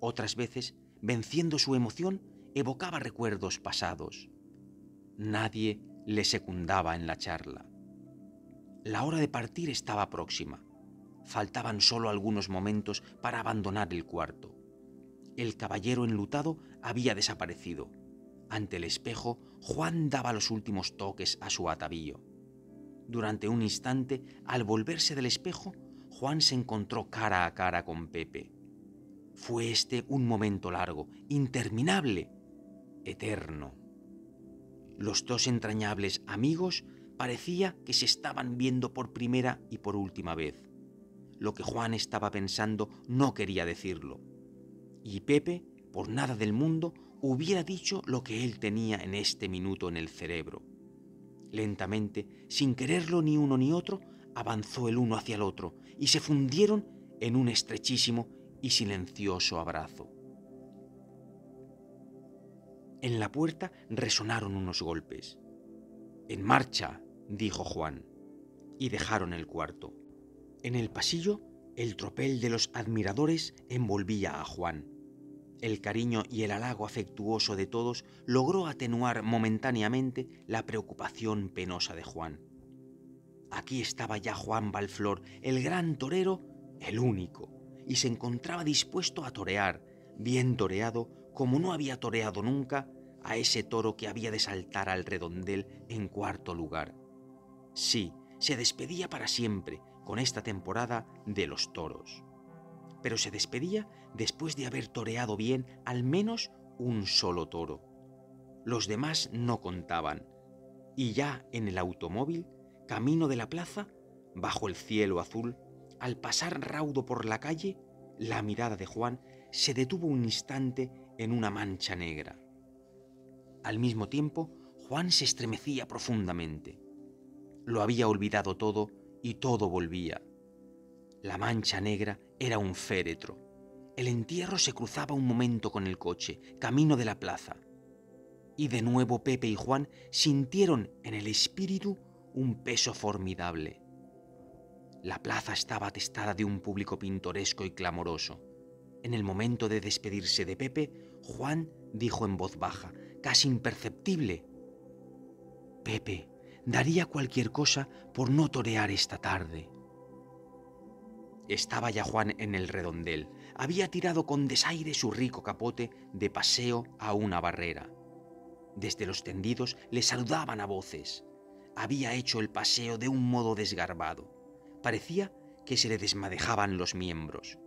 Otras veces, venciendo su emoción, evocaba recuerdos pasados. Nadie le secundaba en la charla. La hora de partir estaba próxima. Faltaban solo algunos momentos para abandonar el cuarto. El caballero enlutado había desaparecido. Ante el espejo, Juan daba los últimos toques a su atavío. Durante un instante, al volverse del espejo, Juan se encontró cara a cara con Pepe. Fue este un momento largo, interminable, eterno. Los dos entrañables amigos parecía que se estaban viendo por primera y por última vez. Lo que Juan estaba pensando no quería decirlo. Y Pepe, por nada del mundo, hubiera dicho lo que él tenía en este minuto en el cerebro. Lentamente, sin quererlo ni uno ni otro, avanzó el uno hacia el otro y se fundieron en un estrechísimo y silencioso abrazo. En la puerta resonaron unos golpes. En marcha, dijo Juan, y dejaron el cuarto. En el pasillo, el tropel de los admiradores envolvía a Juan. El cariño y el halago afectuoso de todos logró atenuar momentáneamente la preocupación penosa de Juan. Aquí estaba ya Juan Valflor, el gran torero, el único, y se encontraba dispuesto a torear, bien toreado como no había toreado nunca, a ese toro que había de saltar al redondel en cuarto lugar. Sí, se despedía para siempre con esta temporada de los toros. Pero se despedía después de haber toreado bien al menos un solo toro. Los demás no contaban, y ya en el automóvil, camino de la plaza, bajo el cielo azul, al pasar raudo por la calle, la mirada de Juan se detuvo un instante en una mancha negra. Al mismo tiempo, Juan se estremecía profundamente. Lo había olvidado todo y todo volvía. La mancha negra era un féretro. El entierro se cruzaba un momento con el coche, camino de la plaza. Y de nuevo Pepe y Juan sintieron en el espíritu un peso formidable. La plaza estaba atestada de un público pintoresco y clamoroso. En el momento de despedirse de Pepe, Juan dijo en voz baja, casi imperceptible, Pepe, daría cualquier cosa por no torear esta tarde. Estaba ya Juan en el redondel. Había tirado con desaire su rico capote de paseo a una barrera. Desde los tendidos le saludaban a voces. Había hecho el paseo de un modo desgarbado. Parecía que se le desmadejaban los miembros.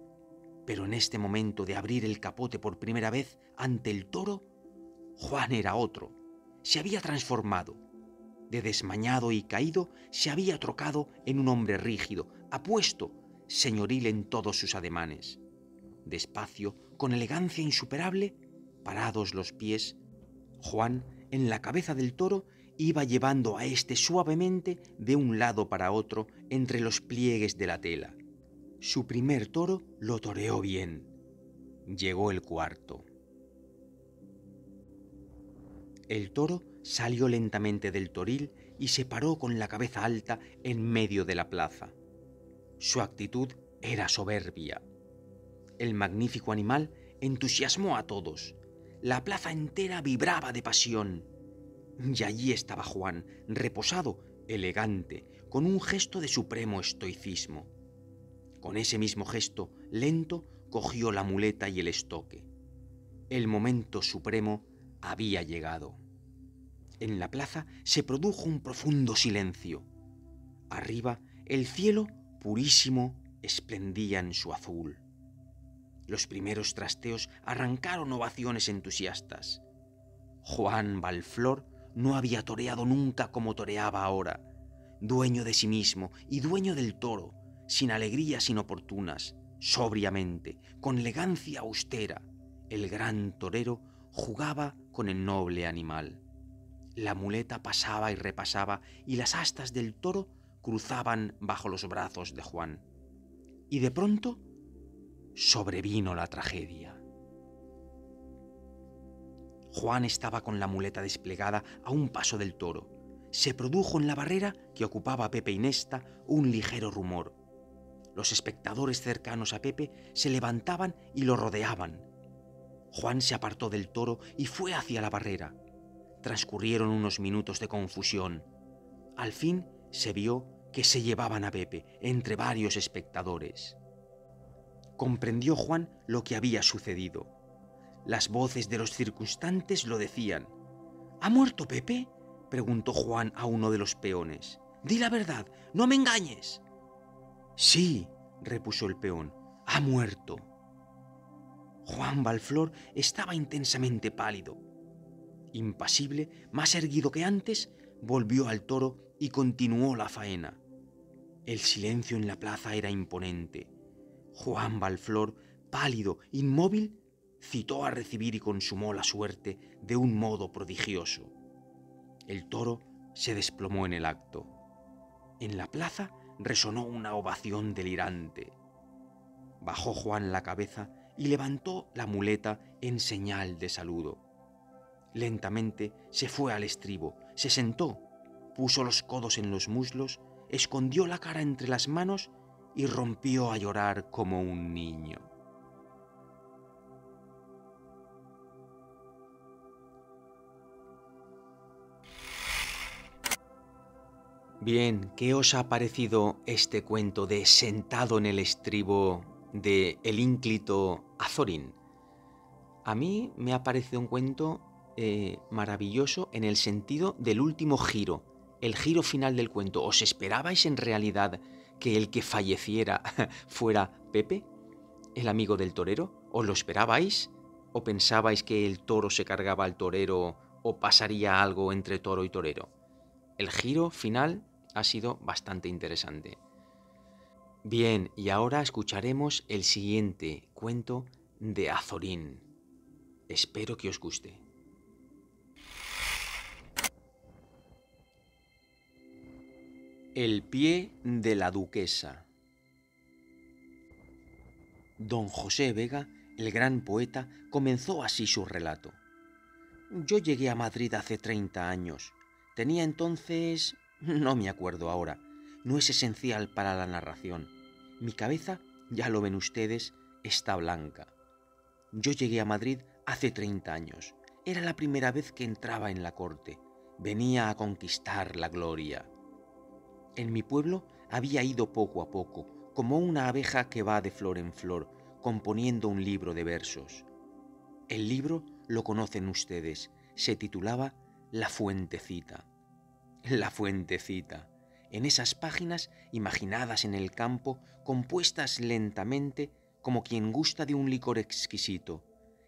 Pero en este momento de abrir el capote por primera vez ante el toro, Juan era otro. Se había transformado. De desmañado y caído, se había trocado en un hombre rígido, apuesto, señoril en todos sus ademanes. Despacio, con elegancia insuperable, parados los pies, Juan, en la cabeza del toro, iba llevando a éste suavemente de un lado para otro entre los pliegues de la tela. Su primer toro lo toreó bien. Llegó el cuarto. El toro salió lentamente del toril y se paró con la cabeza alta en medio de la plaza. Su actitud era soberbia. El magnífico animal entusiasmó a todos. La plaza entera vibraba de pasión. Y allí estaba Juan, reposado, elegante, con un gesto de supremo estoicismo. Con ese mismo gesto, lento, cogió la muleta y el estoque. El momento supremo había llegado. En la plaza se produjo un profundo silencio. Arriba, el cielo purísimo esplendía en su azul. Los primeros trasteos arrancaron ovaciones entusiastas. Juan Valflor no había toreado nunca como toreaba ahora, dueño de sí mismo y dueño del toro, sin alegrías inoportunas, sobriamente, con elegancia austera, el gran torero jugaba con el noble animal. La muleta pasaba y repasaba y las astas del toro cruzaban bajo los brazos de Juan. Y de pronto sobrevino la tragedia. Juan estaba con la muleta desplegada a un paso del toro. Se produjo en la barrera que ocupaba Pepe Inesta un ligero rumor. Los espectadores cercanos a Pepe se levantaban y lo rodeaban. Juan se apartó del toro y fue hacia la barrera. Transcurrieron unos minutos de confusión. Al fin se vio que se llevaban a Pepe entre varios espectadores. Comprendió Juan lo que había sucedido. Las voces de los circunstantes lo decían. ¿Ha muerto Pepe? preguntó Juan a uno de los peones. Di la verdad, no me engañes. Sí, repuso el peón, ha muerto. Juan Valflor estaba intensamente pálido. Impasible, más erguido que antes, volvió al toro y continuó la faena. El silencio en la plaza era imponente. Juan Valflor, pálido, inmóvil, citó a recibir y consumó la suerte de un modo prodigioso. El toro se desplomó en el acto. En la plaza resonó una ovación delirante. Bajó Juan la cabeza y levantó la muleta en señal de saludo. Lentamente se fue al estribo, se sentó, puso los codos en los muslos, escondió la cara entre las manos y rompió a llorar como un niño. Bien, ¿qué os ha parecido este cuento de Sentado en el estribo de el ínclito Azorín? A mí me ha parecido un cuento eh, maravilloso en el sentido del último giro, el giro final del cuento. ¿Os esperabais en realidad que el que falleciera fuera Pepe, el amigo del torero? ¿Os lo esperabais? ¿O pensabais que el toro se cargaba al torero o pasaría algo entre toro y torero? El giro final ha sido bastante interesante. Bien, y ahora escucharemos el siguiente cuento de Azorín. Espero que os guste. El pie de la duquesa. Don José Vega, el gran poeta, comenzó así su relato. Yo llegué a Madrid hace 30 años. Tenía entonces no me acuerdo ahora. No es esencial para la narración. Mi cabeza, ya lo ven ustedes, está blanca. Yo llegué a Madrid hace 30 años. Era la primera vez que entraba en la corte. Venía a conquistar la gloria. En mi pueblo había ido poco a poco, como una abeja que va de flor en flor, componiendo un libro de versos. El libro lo conocen ustedes, se titulaba La Fuentecita la fuentecita, en esas páginas imaginadas en el campo, compuestas lentamente como quien gusta de un licor exquisito.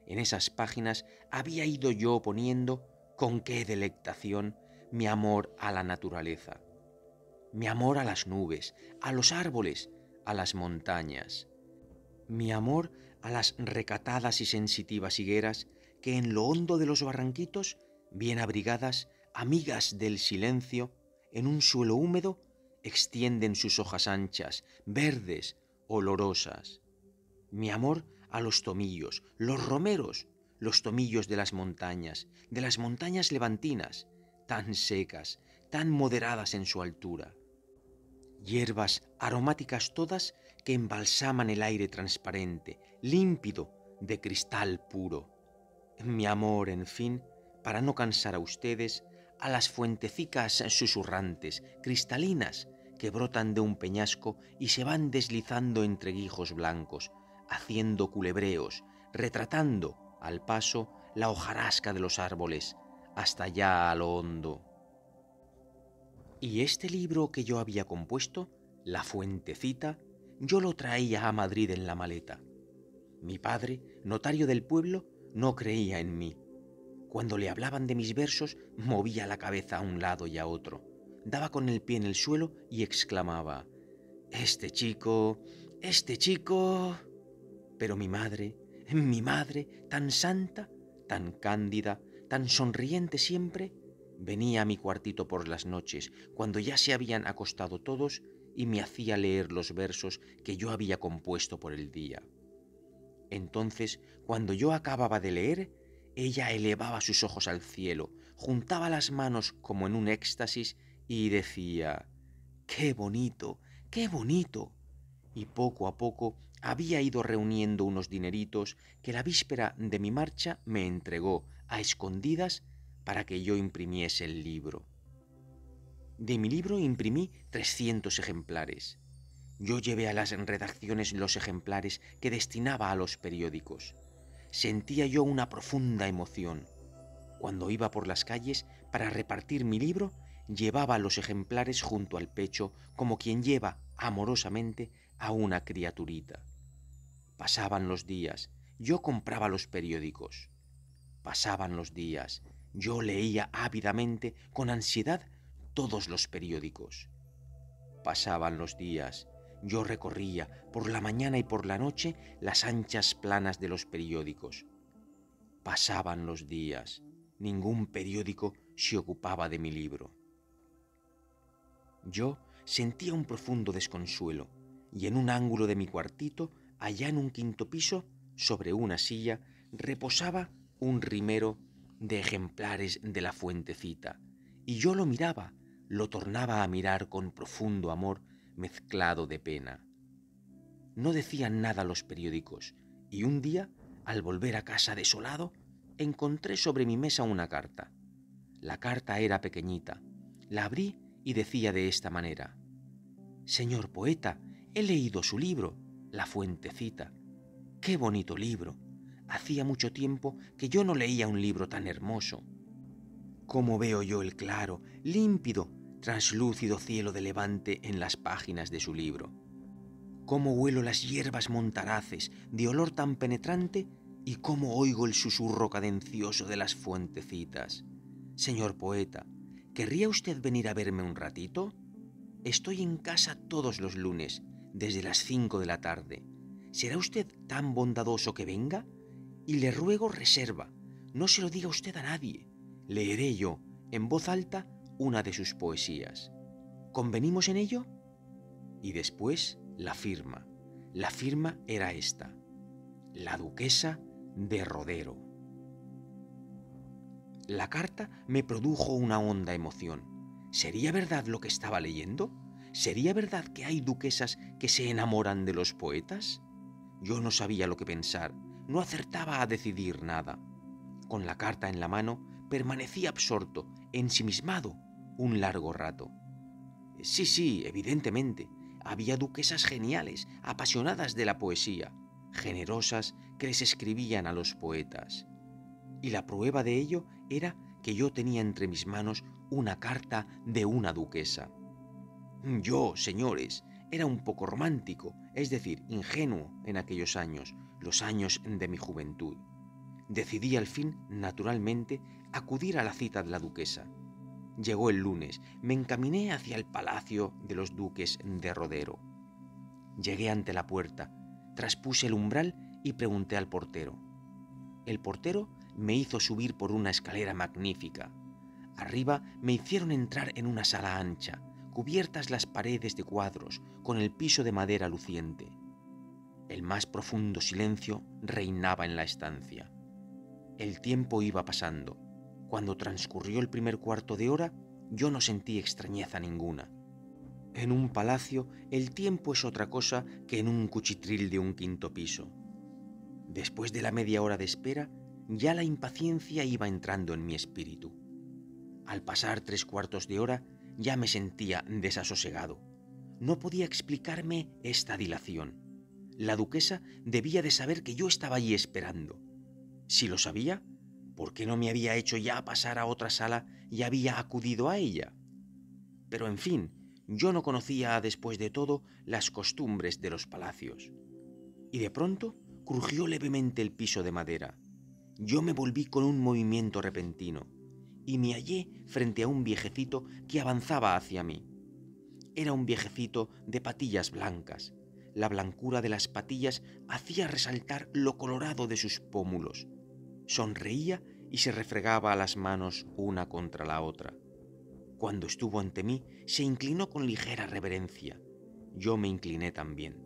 En esas páginas había ido yo poniendo, con qué delectación, mi amor a la naturaleza, mi amor a las nubes, a los árboles, a las montañas, mi amor a las recatadas y sensitivas higueras que en lo hondo de los barranquitos, bien abrigadas, amigas del silencio, en un suelo húmedo, extienden sus hojas anchas, verdes, olorosas. Mi amor a los tomillos, los romeros, los tomillos de las montañas, de las montañas levantinas, tan secas, tan moderadas en su altura. Hierbas aromáticas todas que embalsaman el aire transparente, límpido, de cristal puro. Mi amor, en fin, para no cansar a ustedes, a las fuentecicas susurrantes, cristalinas, que brotan de un peñasco y se van deslizando entre guijos blancos, haciendo culebreos, retratando, al paso, la hojarasca de los árboles, hasta allá a lo hondo. Y este libro que yo había compuesto, La Fuentecita, yo lo traía a Madrid en la maleta. Mi padre, notario del pueblo, no creía en mí. Cuando le hablaban de mis versos, movía la cabeza a un lado y a otro, daba con el pie en el suelo y exclamaba, Este chico, este chico... Pero mi madre, mi madre, tan santa, tan cándida, tan sonriente siempre, venía a mi cuartito por las noches, cuando ya se habían acostado todos, y me hacía leer los versos que yo había compuesto por el día. Entonces, cuando yo acababa de leer, ella elevaba sus ojos al cielo, juntaba las manos como en un éxtasis y decía, ¡Qué bonito! ¡Qué bonito! Y poco a poco había ido reuniendo unos dineritos que la víspera de mi marcha me entregó a escondidas para que yo imprimiese el libro. De mi libro imprimí 300 ejemplares. Yo llevé a las redacciones los ejemplares que destinaba a los periódicos. Sentía yo una profunda emoción. Cuando iba por las calles para repartir mi libro, llevaba los ejemplares junto al pecho como quien lleva amorosamente a una criaturita. Pasaban los días, yo compraba los periódicos. Pasaban los días, yo leía ávidamente, con ansiedad, todos los periódicos. Pasaban los días, yo recorría por la mañana y por la noche las anchas planas de los periódicos. Pasaban los días, ningún periódico se ocupaba de mi libro. Yo sentía un profundo desconsuelo y en un ángulo de mi cuartito, allá en un quinto piso, sobre una silla, reposaba un rimero de ejemplares de la fuentecita, y yo lo miraba lo tornaba a mirar con profundo amor mezclado de pena. No decían nada los periódicos, y un día, al volver a casa desolado, encontré sobre mi mesa una carta. La carta era pequeñita. La abrí y decía de esta manera, Señor poeta, he leído su libro, La Fuentecita. Qué bonito libro. Hacía mucho tiempo que yo no leía un libro tan hermoso. ¿Cómo veo yo el claro, límpido translúcido cielo de levante en las páginas de su libro. Cómo huelo las hierbas montaraces de olor tan penetrante y cómo oigo el susurro cadencioso de las fuentecitas. Señor poeta, ¿querría usted venir a verme un ratito? Estoy en casa todos los lunes, desde las cinco de la tarde. ¿Será usted tan bondadoso que venga? Y le ruego reserva, no se lo diga usted a nadie. Leeré yo, en voz alta, una de sus poesías. ¿Convenimos en ello? Y después la firma. La firma era esta. La duquesa de Rodero. La carta me produjo una honda emoción. ¿Sería verdad lo que estaba leyendo? ¿Sería verdad que hay duquesas que se enamoran de los poetas? Yo no sabía lo que pensar, no acertaba a decidir nada. Con la carta en la mano, permanecía absorto, ensimismado, un largo rato. Sí, sí, evidentemente, había duquesas geniales, apasionadas de la poesía, generosas que les escribían a los poetas. Y la prueba de ello era que yo tenía entre mis manos una carta de una duquesa. Yo, señores, era un poco romántico, es decir, ingenuo en aquellos años, los años de mi juventud. Decidí al fin, naturalmente, acudir a la cita de la duquesa Llegó el lunes, me encaminé hacia el palacio de los duques de Rodero. Llegué ante la puerta, traspuse el umbral y pregunté al portero. El portero me hizo subir por una escalera magnífica. Arriba me hicieron entrar en una sala ancha, cubiertas las paredes de cuadros, con el piso de madera luciente. El más profundo silencio reinaba en la estancia. El tiempo iba pasando cuando transcurrió el primer cuarto de hora, yo no sentí extrañeza ninguna. En un palacio el tiempo es otra cosa que en un cuchitril de un quinto piso. Después de la media hora de espera, ya la impaciencia iba entrando en mi espíritu. Al pasar tres cuartos de hora, ya me sentía desasosegado. No podía explicarme esta dilación. La duquesa debía de saber que yo estaba allí esperando. Si lo sabía, ¿Por qué no me había hecho ya pasar a otra sala y había acudido a ella? Pero en fin, yo no conocía después de todo las costumbres de los palacios. Y de pronto crujió levemente el piso de madera. Yo me volví con un movimiento repentino y me hallé frente a un viejecito que avanzaba hacia mí. Era un viejecito de patillas blancas. La blancura de las patillas hacía resaltar lo colorado de sus pómulos sonreía y se refregaba las manos una contra la otra. Cuando estuvo ante mí, se inclinó con ligera reverencia. Yo me incliné también.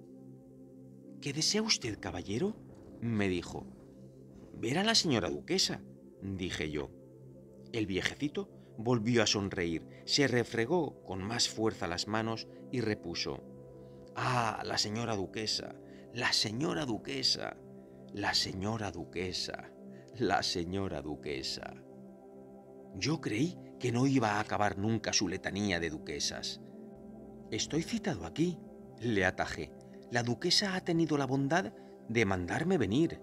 ¿Qué desea usted, caballero? me dijo. Ver a la señora duquesa, dije yo. El viejecito volvió a sonreír, se refregó con más fuerza las manos y repuso. Ah, la señora duquesa, la señora duquesa, la señora duquesa, la señora duquesa. Yo creí que no iba a acabar nunca su letanía de duquesas. Estoy citado aquí, le atajé. La duquesa ha tenido la bondad de mandarme venir.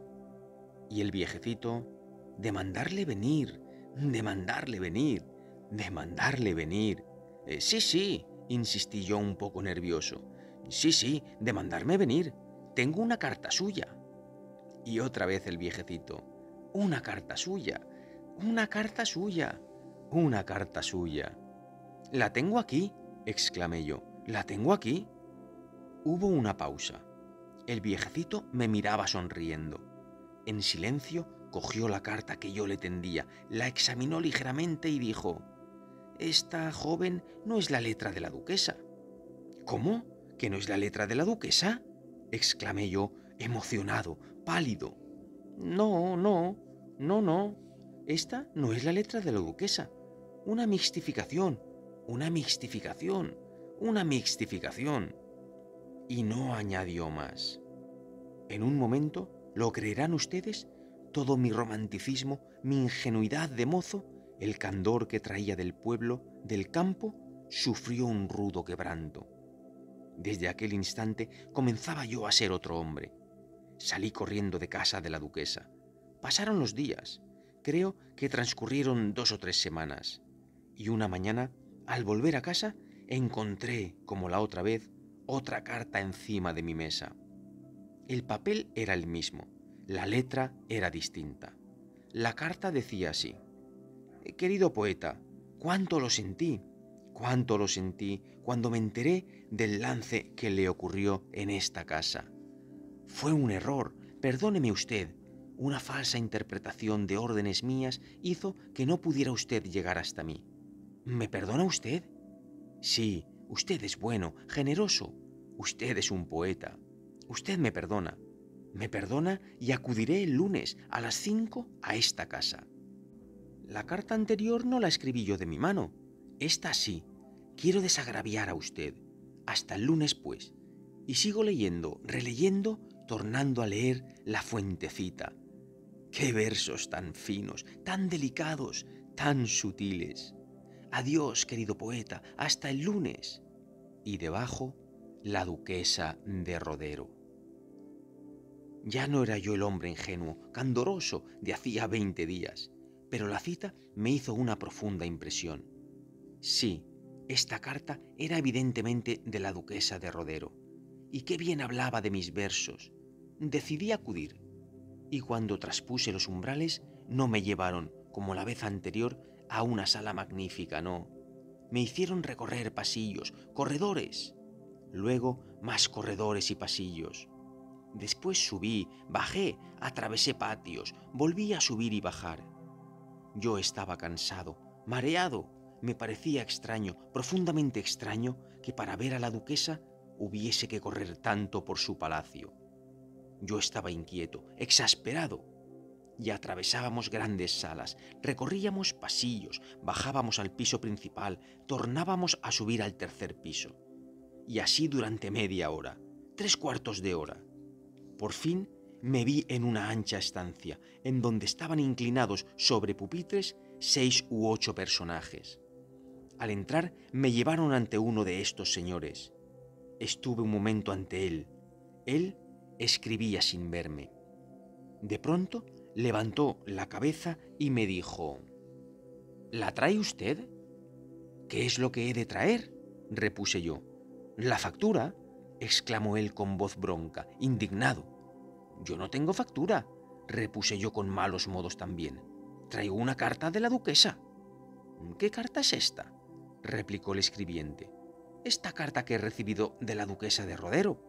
Y el viejecito, de mandarle venir, de mandarle venir, de mandarle venir. Eh, sí, sí, insistí yo un poco nervioso. Sí, sí, de mandarme venir. Tengo una carta suya. Y otra vez el viejecito. Una carta suya. Una carta suya. Una carta suya. La tengo aquí, exclamé yo. La tengo aquí. Hubo una pausa. El viejecito me miraba sonriendo. En silencio cogió la carta que yo le tendía, la examinó ligeramente y dijo, Esta joven no es la letra de la duquesa. ¿Cómo? ¿Que no es la letra de la duquesa? exclamé yo, emocionado, pálido. No, no, no, no. Esta no es la letra de la duquesa. Una mixtificación, una mixtificación, una mixtificación. Y no añadió más. En un momento, ¿lo creerán ustedes? Todo mi romanticismo, mi ingenuidad de mozo, el candor que traía del pueblo, del campo, sufrió un rudo quebranto. Desde aquel instante comenzaba yo a ser otro hombre. Salí corriendo de casa de la duquesa. Pasaron los días. Creo que transcurrieron dos o tres semanas. Y una mañana, al volver a casa, encontré, como la otra vez, otra carta encima de mi mesa. El papel era el mismo, la letra era distinta. La carta decía así, Querido poeta, cuánto lo sentí, cuánto lo sentí cuando me enteré del lance que le ocurrió en esta casa. Fue un error, perdóneme usted, una falsa interpretación de órdenes mías hizo que no pudiera usted llegar hasta mí. ¿Me perdona usted? Sí, usted es bueno, generoso. Usted es un poeta. Usted me perdona. Me perdona y acudiré el lunes a las cinco a esta casa. La carta anterior no la escribí yo de mi mano. Esta sí. Quiero desagraviar a usted. Hasta el lunes, pues. Y sigo leyendo, releyendo, tornando a leer la fuentecita. Qué versos tan finos, tan delicados, tan sutiles. Adiós, querido poeta, hasta el lunes. Y debajo, la duquesa de Rodero. Ya no era yo el hombre ingenuo, candoroso de hacía veinte días, pero la cita me hizo una profunda impresión. Sí, esta carta era evidentemente de la duquesa de Rodero, y qué bien hablaba de mis versos. Decidí acudir, y cuando traspuse los umbrales no me llevaron, como la vez anterior, a una sala magnífica, no. Me hicieron recorrer pasillos, corredores. Luego más corredores y pasillos. Después subí, bajé, atravesé patios, volví a subir y bajar. Yo estaba cansado, mareado. Me parecía extraño, profundamente extraño, que para ver a la duquesa hubiese que correr tanto por su palacio. Yo estaba inquieto, exasperado, y atravesábamos grandes salas, recorríamos pasillos, bajábamos al piso principal, tornábamos a subir al tercer piso. Y así durante media hora, tres cuartos de hora. Por fin me vi en una ancha estancia, en donde estaban inclinados sobre pupitres seis u ocho personajes. Al entrar me llevaron ante uno de estos señores. Estuve un momento ante él. Él escribía sin verme. De pronto levantó la cabeza y me dijo, ¿La trae usted? ¿Qué es lo que he de traer? repuse yo. La factura, exclamó él con voz bronca, indignado. Yo no tengo factura, repuse yo con malos modos también. Traigo una carta de la duquesa. ¿Qué carta es esta? Replicó el escribiente. Esta carta que he recibido de la duquesa de Rodero.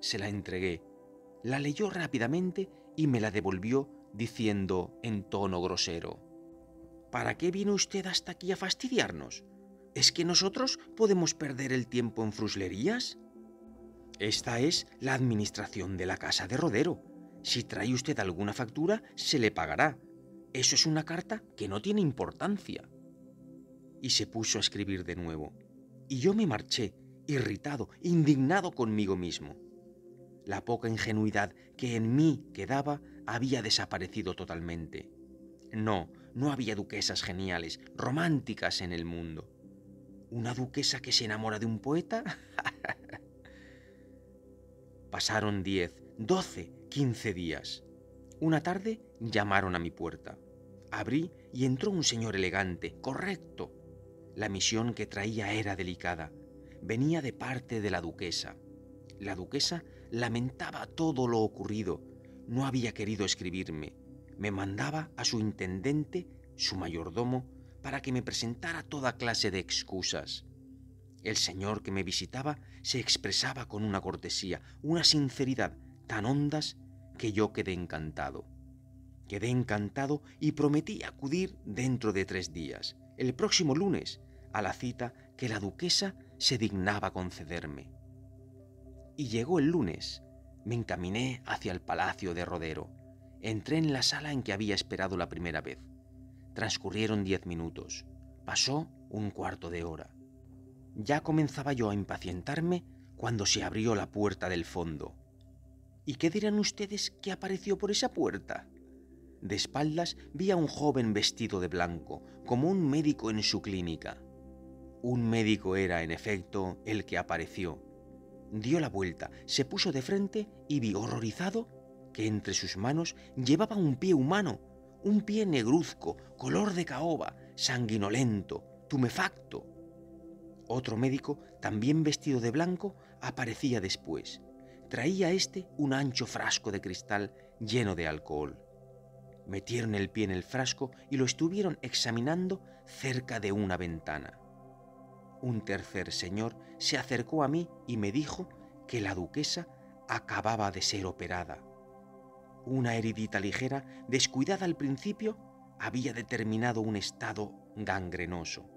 Se la entregué. La leyó rápidamente y me la devolvió diciendo en tono grosero, ¿Para qué vino usted hasta aquí a fastidiarnos? ¿Es que nosotros podemos perder el tiempo en fruslerías? Esta es la administración de la casa de Rodero. Si trae usted alguna factura, se le pagará. Eso es una carta que no tiene importancia. Y se puso a escribir de nuevo. Y yo me marché, irritado, indignado conmigo mismo. La poca ingenuidad que en mí quedaba había desaparecido totalmente. No, no había duquesas geniales, románticas en el mundo. ¿Una duquesa que se enamora de un poeta? Pasaron diez, doce, quince días. Una tarde llamaron a mi puerta. Abrí y entró un señor elegante, correcto. La misión que traía era delicada. Venía de parte de la duquesa. La duquesa lamentaba todo lo ocurrido. No había querido escribirme. Me mandaba a su intendente, su mayordomo, para que me presentara toda clase de excusas. El señor que me visitaba se expresaba con una cortesía, una sinceridad tan hondas que yo quedé encantado. Quedé encantado y prometí acudir dentro de tres días, el próximo lunes, a la cita que la duquesa se dignaba concederme. Y llegó el lunes. Me encaminé hacia el palacio de Rodero. Entré en la sala en que había esperado la primera vez. Transcurrieron diez minutos. Pasó un cuarto de hora. Ya comenzaba yo a impacientarme cuando se abrió la puerta del fondo. ¿Y qué dirán ustedes que apareció por esa puerta? De espaldas vi a un joven vestido de blanco, como un médico en su clínica. Un médico era, en efecto, el que apareció. Dio la vuelta, se puso de frente y vi horrorizado que entre sus manos llevaba un pie humano, un pie negruzco, color de caoba, sanguinolento, tumefacto. Otro médico, también vestido de blanco, aparecía después. Traía éste un ancho frasco de cristal lleno de alcohol. Metieron el pie en el frasco y lo estuvieron examinando cerca de una ventana. Un tercer señor se acercó a mí y me dijo que la duquesa acababa de ser operada. Una heridita ligera, descuidada al principio, había determinado un estado gangrenoso.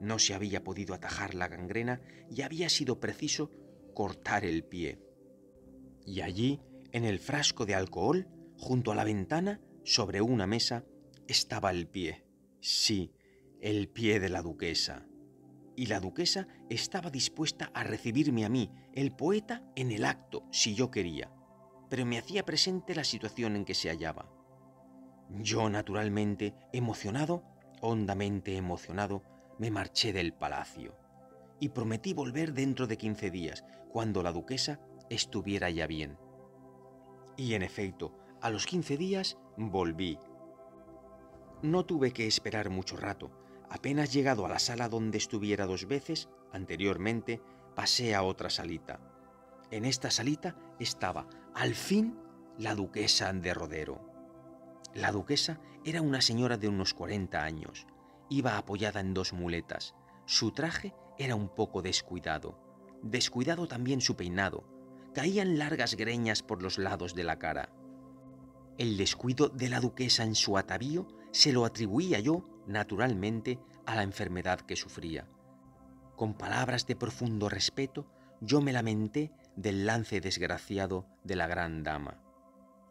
No se había podido atajar la gangrena y había sido preciso cortar el pie. Y allí, en el frasco de alcohol, junto a la ventana, sobre una mesa estaba el pie. Sí, el pie de la duquesa. Y la duquesa estaba dispuesta a recibirme a mí, el poeta, en el acto, si yo quería. Pero me hacía presente la situación en que se hallaba. Yo, naturalmente, emocionado, hondamente emocionado, me marché del palacio y prometí volver dentro de quince días, cuando la duquesa estuviera ya bien. Y en efecto, a los quince días volví. No tuve que esperar mucho rato. Apenas llegado a la sala donde estuviera dos veces, anteriormente, pasé a otra salita. En esta salita estaba, al fin, la duquesa de Rodero. La duquesa era una señora de unos 40 años. Iba apoyada en dos muletas. Su traje era un poco descuidado. Descuidado también su peinado. Caían largas greñas por los lados de la cara. El descuido de la duquesa en su atavío se lo atribuía yo, naturalmente, a la enfermedad que sufría. Con palabras de profundo respeto, yo me lamenté del lance desgraciado de la gran dama.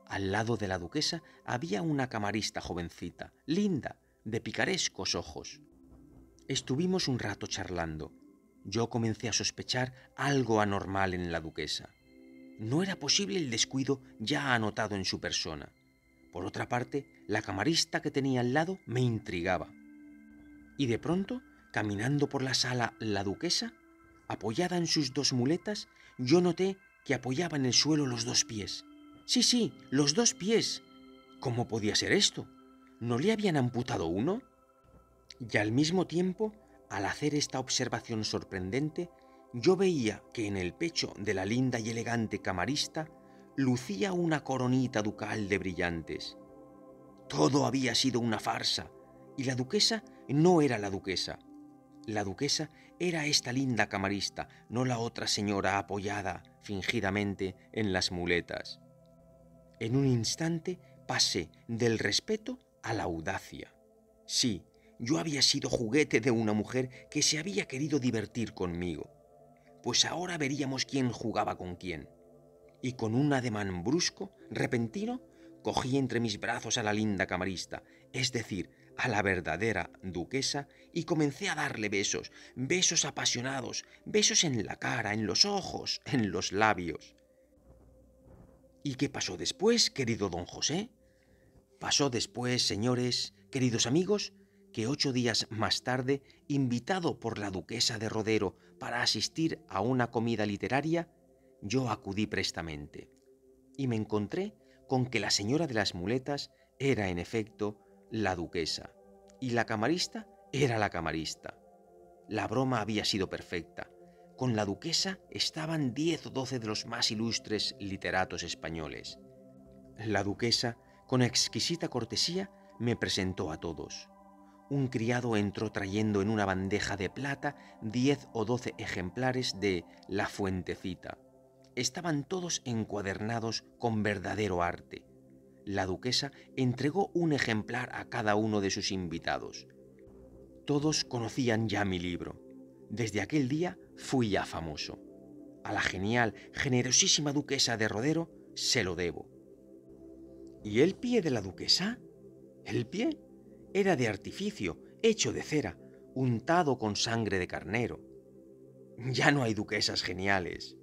Al lado de la duquesa había una camarista jovencita, linda, de picarescos ojos. Estuvimos un rato charlando. Yo comencé a sospechar algo anormal en la duquesa. No era posible el descuido ya anotado en su persona. Por otra parte, la camarista que tenía al lado me intrigaba. Y de pronto, caminando por la sala la duquesa, apoyada en sus dos muletas, yo noté que apoyaba en el suelo los dos pies. Sí, sí, los dos pies. ¿Cómo podía ser esto? ¿No le habían amputado uno? Y al mismo tiempo, al hacer esta observación sorprendente, yo veía que en el pecho de la linda y elegante camarista lucía una coronita ducal de brillantes. Todo había sido una farsa, y la duquesa no era la duquesa. La duquesa era esta linda camarista, no la otra señora apoyada fingidamente en las muletas. En un instante pasé del respeto a la audacia. Sí, yo había sido juguete de una mujer que se había querido divertir conmigo. Pues ahora veríamos quién jugaba con quién y con un ademán brusco, repentino, cogí entre mis brazos a la linda camarista, es decir, a la verdadera duquesa, y comencé a darle besos, besos apasionados, besos en la cara, en los ojos, en los labios. ¿Y qué pasó después, querido don José? Pasó después, señores, queridos amigos, que ocho días más tarde, invitado por la duquesa de Rodero para asistir a una comida literaria, yo acudí prestamente y me encontré con que la señora de las muletas era en efecto la duquesa y la camarista era la camarista. La broma había sido perfecta. Con la duquesa estaban diez o doce de los más ilustres literatos españoles. La duquesa, con exquisita cortesía, me presentó a todos. Un criado entró trayendo en una bandeja de plata diez o doce ejemplares de La Fuentecita. Estaban todos encuadernados con verdadero arte. La duquesa entregó un ejemplar a cada uno de sus invitados. Todos conocían ya mi libro. Desde aquel día fui ya famoso. A la genial, generosísima duquesa de Rodero se lo debo. ¿Y el pie de la duquesa? El pie era de artificio, hecho de cera, untado con sangre de carnero. Ya no hay duquesas geniales.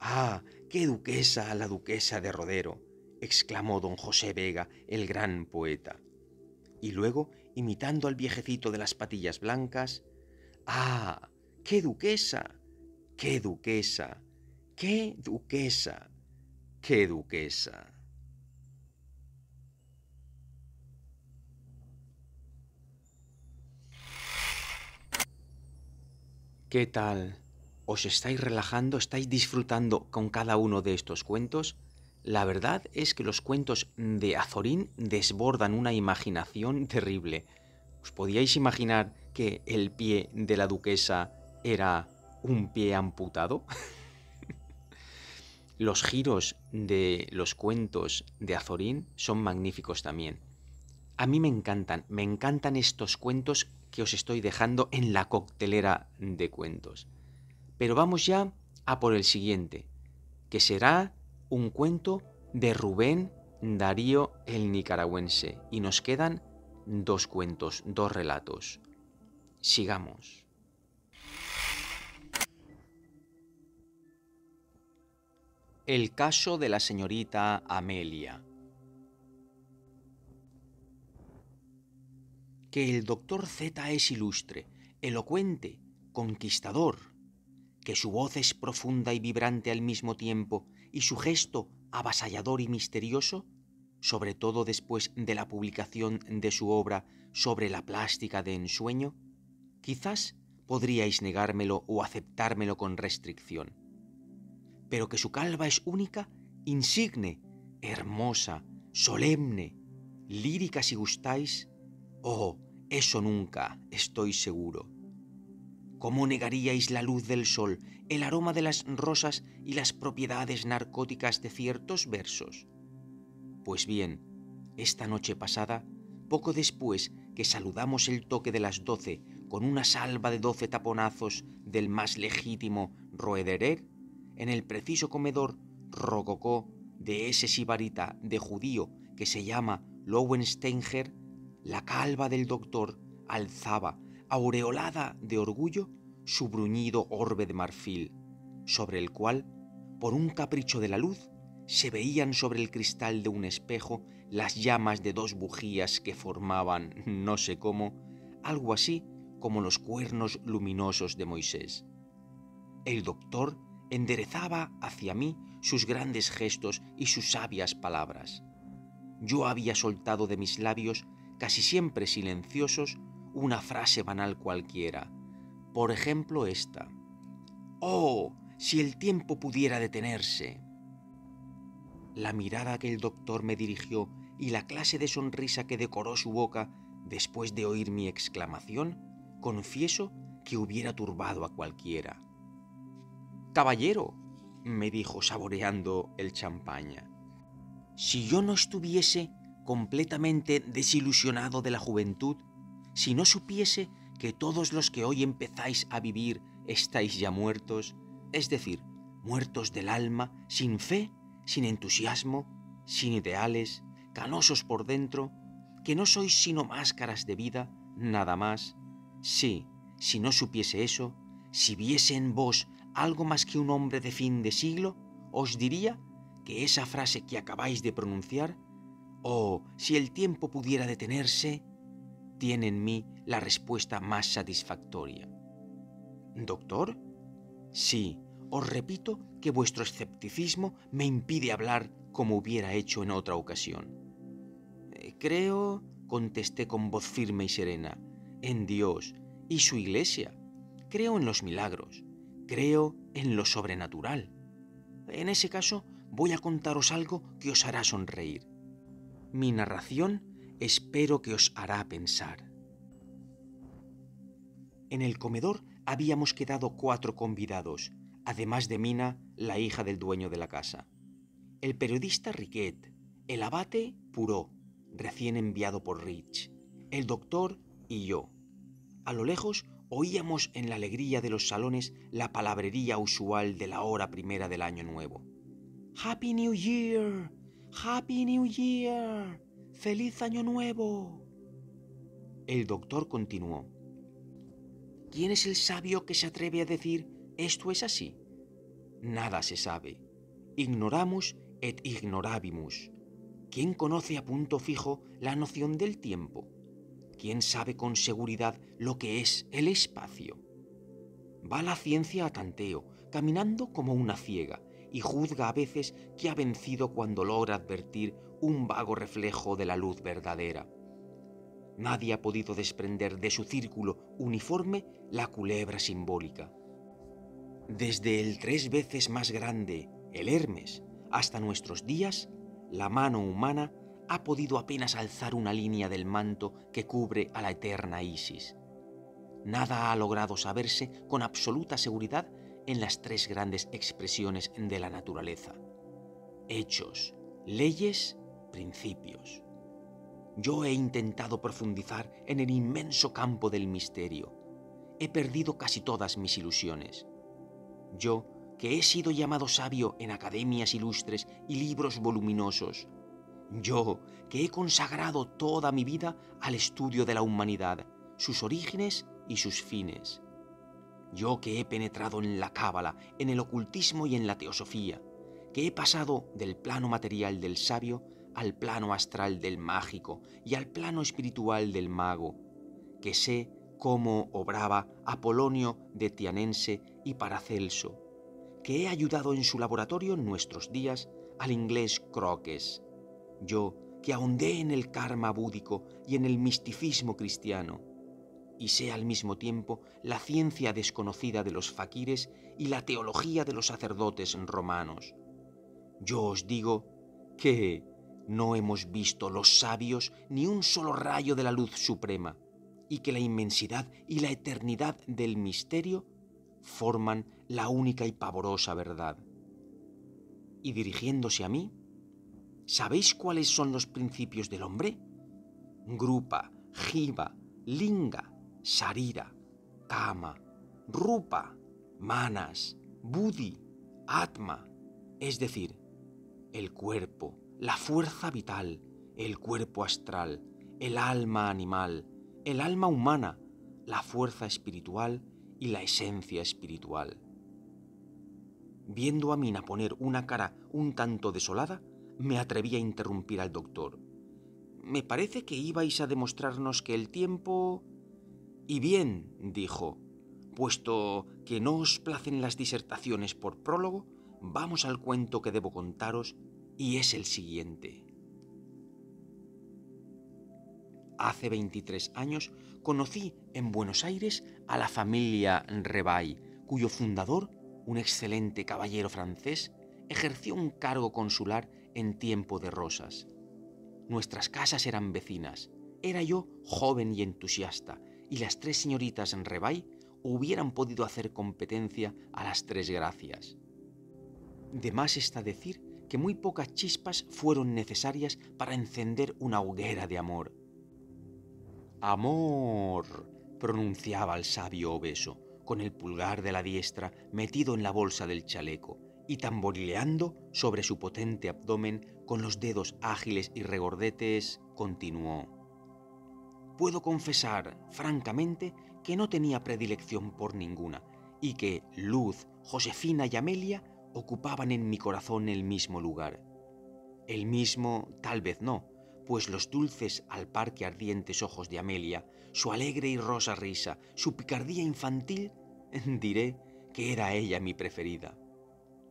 Ah, qué duquesa la duquesa de Rodero, exclamó don José Vega, el gran poeta. Y luego imitando al viejecito de las patillas blancas. ¡Ah! ¡Qué duquesa! ¡Qué duquesa! ¡Qué duquesa! ¡Qué duquesa! ¿Qué tal? ¿Os estáis relajando? ¿Estáis disfrutando con cada uno de estos cuentos? La verdad es que los cuentos de Azorín desbordan una imaginación terrible. ¿Os podíais imaginar que el pie de la duquesa era un pie amputado? los giros de los cuentos de Azorín son magníficos también. A mí me encantan, me encantan estos cuentos que os estoy dejando en la coctelera de cuentos. Pero vamos ya a por el siguiente, que será un cuento de Rubén Darío el Nicaragüense y nos quedan dos cuentos, dos relatos. Sigamos. El caso de la señorita Amelia. Que el doctor Z es ilustre, elocuente, conquistador, que su voz es profunda y vibrante al mismo tiempo y su gesto avasallador y misterioso, sobre todo después de la publicación de su obra sobre la plástica de ensueño, quizás podríais negármelo o aceptármelo con restricción. Pero que su calva es única, insigne, hermosa, solemne, lírica si gustáis, oh, eso nunca, estoy seguro. ¿Cómo negaríais la luz del sol, el aroma de las rosas y las propiedades narcóticas de ciertos versos? Pues bien, esta noche pasada, poco después que saludamos el toque de las doce con una salva de doce taponazos del más legítimo roederer, en el preciso comedor rococó de ese sibarita de judío que se llama Lowensteinger, la calva del doctor alzaba aureolada de orgullo, su bruñido orbe de marfil, sobre el cual, por un capricho de la luz, se veían sobre el cristal de un espejo las llamas de dos bujías que formaban, no sé cómo, algo así como los cuernos luminosos de Moisés. El doctor enderezaba hacia mí sus grandes gestos y sus sabias palabras. Yo había soltado de mis labios, casi siempre silenciosos, una frase banal cualquiera. Por ejemplo esta. Oh, si el tiempo pudiera detenerse. La mirada que el doctor me dirigió y la clase de sonrisa que decoró su boca después de oír mi exclamación, confieso que hubiera turbado a cualquiera. Caballero, me dijo saboreando el champaña, si yo no estuviese completamente desilusionado de la juventud, si no supiese que todos los que hoy empezáis a vivir estáis ya muertos, es decir, muertos del alma, sin fe, sin entusiasmo, sin ideales, canosos por dentro, que no sois sino máscaras de vida, nada más. Sí, si no supiese eso, si viese en vos algo más que un hombre de fin de siglo, os diría que esa frase que acabáis de pronunciar, o si el tiempo pudiera detenerse, tiene en mí la respuesta más satisfactoria. ¿Doctor? Sí, os repito que vuestro escepticismo me impide hablar como hubiera hecho en otra ocasión. Eh, creo, contesté con voz firme y serena, en Dios y su iglesia. Creo en los milagros, creo en lo sobrenatural. En ese caso, voy a contaros algo que os hará sonreír. Mi narración espero que os hará pensar. En el comedor habíamos quedado cuatro convidados, además de Mina, la hija del dueño de la casa. El periodista Riquet, el abate Puró, recién enviado por Rich, el doctor y yo. A lo lejos oíamos en la alegría de los salones la palabrería usual de la hora primera del año nuevo. Happy New Year, Happy New Year, feliz año nuevo. El doctor continuó. ¿Quién es el sabio que se atreve a decir esto es así? Nada se sabe. Ignoramos et ignorabimus. ¿Quién conoce a punto fijo la noción del tiempo? ¿Quién sabe con seguridad lo que es el espacio? Va la ciencia a tanteo, caminando como una ciega, y juzga a veces que ha vencido cuando logra advertir un vago reflejo de la luz verdadera. Nadie ha podido desprender de su círculo uniforme la culebra simbólica. Desde el tres veces más grande, el Hermes, hasta nuestros días, la mano humana ha podido apenas alzar una línea del manto que cubre a la eterna Isis. Nada ha logrado saberse con absoluta seguridad en las tres grandes expresiones de la naturaleza. Hechos, leyes, principios. Yo he intentado profundizar en el inmenso campo del misterio. He perdido casi todas mis ilusiones. Yo, que he sido llamado sabio en academias ilustres y libros voluminosos, yo, que he consagrado toda mi vida al estudio de la humanidad, sus orígenes y sus fines. Yo que he penetrado en la cábala, en el ocultismo y en la teosofía, que he pasado del plano material del sabio al plano astral del mágico y al plano espiritual del mago, que sé cómo obraba Apolonio de Tianense y Paracelso, que he ayudado en su laboratorio en nuestros días al inglés Croques, yo que ahondé en el karma búdico y en el misticismo cristiano, y sé al mismo tiempo la ciencia desconocida de los faquires y la teología de los sacerdotes romanos. Yo os digo que no hemos visto los sabios ni un solo rayo de la luz suprema, y que la inmensidad y la eternidad del misterio forman la única y pavorosa verdad. Y dirigiéndose a mí, ¿Sabéis cuáles son los principios del hombre? Grupa, Jiva, Linga, Sarira, Kama, Rupa, Manas, Budi, Atma, es decir, el cuerpo, la fuerza vital, el cuerpo astral, el alma animal, el alma humana, la fuerza espiritual y la esencia espiritual. Viendo a Mina poner una cara un tanto desolada, me atreví a interrumpir al doctor. Me parece que ibais a demostrarnos que el tiempo... Y bien, dijo, puesto que no os placen las disertaciones por prólogo, vamos al cuento que debo contaros y es el siguiente. Hace 23 años conocí en Buenos Aires a la familia Rebay, cuyo fundador, un excelente caballero francés, ejerció un cargo consular en tiempo de rosas. Nuestras casas eran vecinas. Era yo joven y entusiasta, y las tres señoritas en Rebay hubieran podido hacer competencia a las tres gracias. De más está decir que muy pocas chispas fueron necesarias para encender una hoguera de amor. Amor, pronunciaba el sabio obeso, con el pulgar de la diestra metido en la bolsa del chaleco, y tamborileando sobre su potente abdomen con los dedos ágiles y regordetes, continuó. Puedo confesar, francamente, que no tenía predilección por ninguna, y que Luz, Josefina y Amelia ocupaban en mi corazón el mismo lugar. El mismo, tal vez no, pues los dulces al par que ardientes ojos de Amelia, su alegre y rosa risa, su picardía infantil, diré que era ella mi preferida.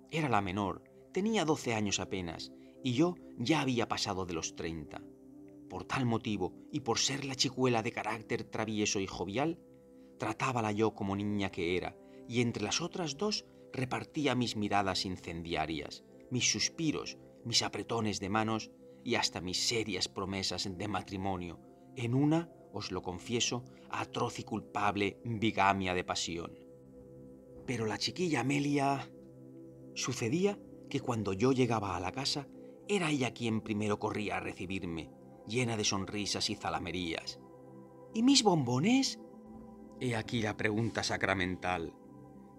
Era la menor, tenía doce años apenas, y yo ya había pasado de los treinta. Por tal motivo, y por ser la chicuela de carácter travieso y jovial, tratábala yo como niña que era, y entre las otras dos repartía mis miradas incendiarias, mis suspiros, mis apretones de manos y hasta mis serias promesas de matrimonio, en una, os lo confieso, atroz y culpable bigamia de pasión. Pero la chiquilla Amelia... Sucedía que cuando yo llegaba a la casa, era ella quien primero corría a recibirme, llena de sonrisas y zalamerías. ¿Y mis bombones? He aquí la pregunta sacramental.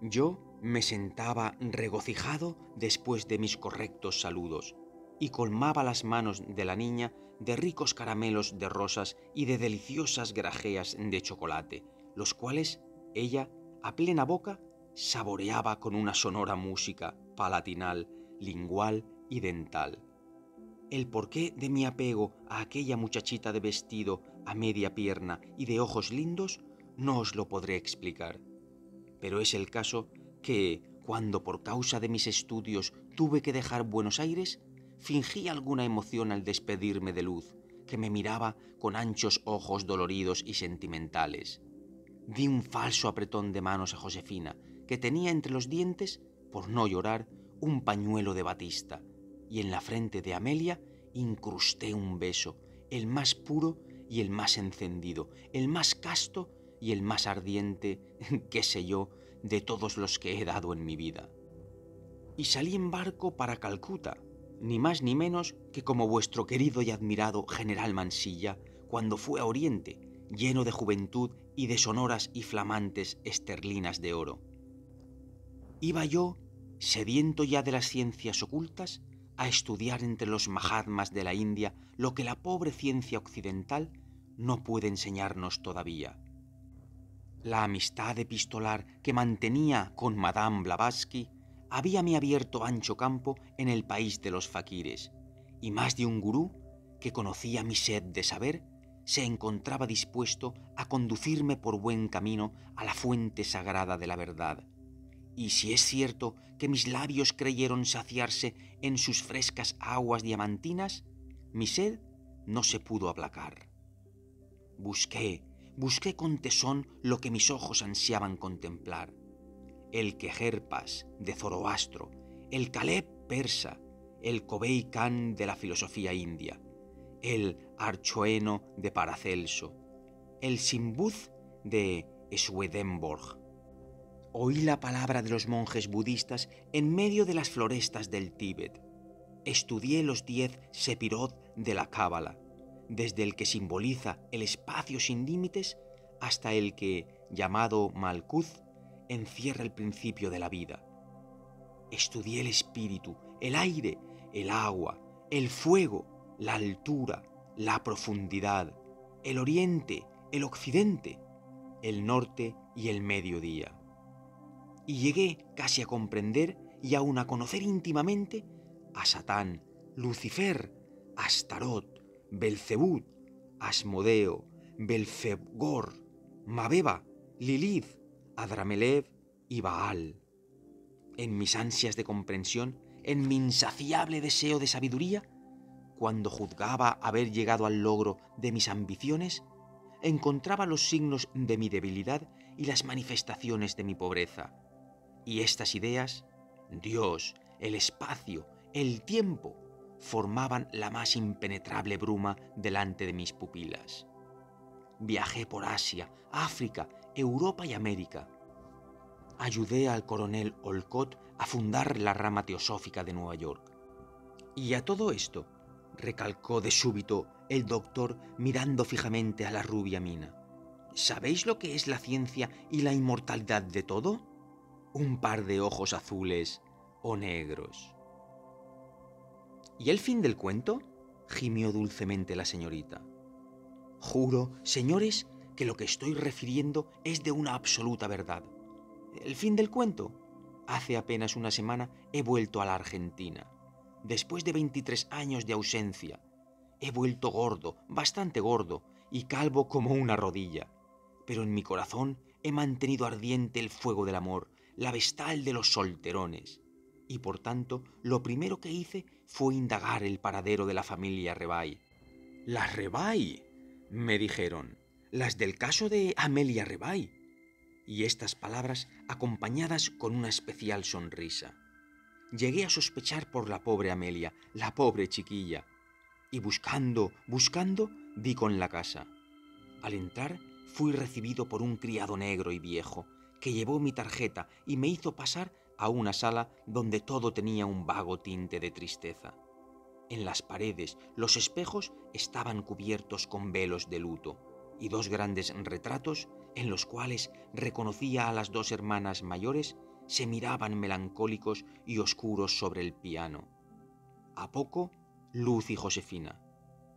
Yo me sentaba regocijado después de mis correctos saludos y colmaba las manos de la niña de ricos caramelos de rosas y de deliciosas grajeas de chocolate, los cuales ella, a plena boca, saboreaba con una sonora música palatinal, lingual y dental. El porqué de mi apego a aquella muchachita de vestido a media pierna y de ojos lindos no os lo podré explicar. Pero es el caso que, cuando por causa de mis estudios tuve que dejar Buenos Aires, fingí alguna emoción al despedirme de Luz, que me miraba con anchos ojos doloridos y sentimentales. Di un falso apretón de manos a Josefina, que tenía entre los dientes, por no llorar, un pañuelo de batista, y en la frente de Amelia incrusté un beso, el más puro y el más encendido, el más casto y el más ardiente, qué sé yo, de todos los que he dado en mi vida. Y salí en barco para Calcuta, ni más ni menos que como vuestro querido y admirado general Mansilla cuando fue a Oriente, lleno de juventud y de sonoras y flamantes esterlinas de oro. Iba yo, sediento ya de las ciencias ocultas, a estudiar entre los Mahatmas de la India lo que la pobre ciencia occidental no puede enseñarnos todavía. La amistad epistolar que mantenía con Madame Blavatsky habíame abierto ancho campo en el país de los faquires, y más de un gurú, que conocía mi sed de saber, se encontraba dispuesto a conducirme por buen camino a la fuente sagrada de la verdad. Y si es cierto que mis labios creyeron saciarse en sus frescas aguas diamantinas, mi sed no se pudo aplacar. Busqué, busqué con tesón lo que mis ojos ansiaban contemplar el Quejerpas de Zoroastro, el Caleb persa, el Kobei Khan de la filosofía india, el Archoeno de Paracelso, el Simbuz de Swedenborg. Oí la palabra de los monjes budistas en medio de las florestas del Tíbet. Estudié los diez sepirot de la Cábala, desde el que simboliza el espacio sin límites hasta el que, llamado Malkuth, encierra el principio de la vida. Estudié el espíritu, el aire, el agua, el fuego, la altura, la profundidad, el oriente, el occidente, el norte y el mediodía. Y llegué casi a comprender y aún a conocer íntimamente a Satán, Lucifer, Astarot, Belcebú, Asmodeo, Belfegor, Mabeba, Lilith, Adramelev y Baal. En mis ansias de comprensión, en mi insaciable deseo de sabiduría, cuando juzgaba haber llegado al logro de mis ambiciones, encontraba los signos de mi debilidad y las manifestaciones de mi pobreza. Y estas ideas, Dios, el espacio, el tiempo, formaban la más impenetrable bruma delante de mis pupilas. Viajé por Asia, África, Europa y América. Ayudé al coronel Olcott a fundar la rama teosófica de Nueva York. Y a todo esto, recalcó de súbito el doctor mirando fijamente a la rubia mina. ¿Sabéis lo que es la ciencia y la inmortalidad de todo? Un par de ojos azules o negros. ¿Y el fin del cuento? gimió dulcemente la señorita. Juro, señores, que lo que estoy refiriendo es de una absoluta verdad. ¿El fin del cuento? Hace apenas una semana he vuelto a la Argentina. Después de 23 años de ausencia, he vuelto gordo, bastante gordo, y calvo como una rodilla. Pero en mi corazón he mantenido ardiente el fuego del amor, la vestal de los solterones. Y por tanto, lo primero que hice fue indagar el paradero de la familia Rebay. ¿Las Rebay? me dijeron. Las del caso de Amelia Rebay. Y estas palabras acompañadas con una especial sonrisa. Llegué a sospechar por la pobre Amelia, la pobre chiquilla. Y buscando, buscando, di con la casa. Al entrar, fui recibido por un criado negro y viejo, que llevó mi tarjeta y me hizo pasar a una sala donde todo tenía un vago tinte de tristeza. En las paredes los espejos estaban cubiertos con velos de luto y dos grandes retratos en los cuales reconocía a las dos hermanas mayores se miraban melancólicos y oscuros sobre el piano. A poco, Luz y Josefina.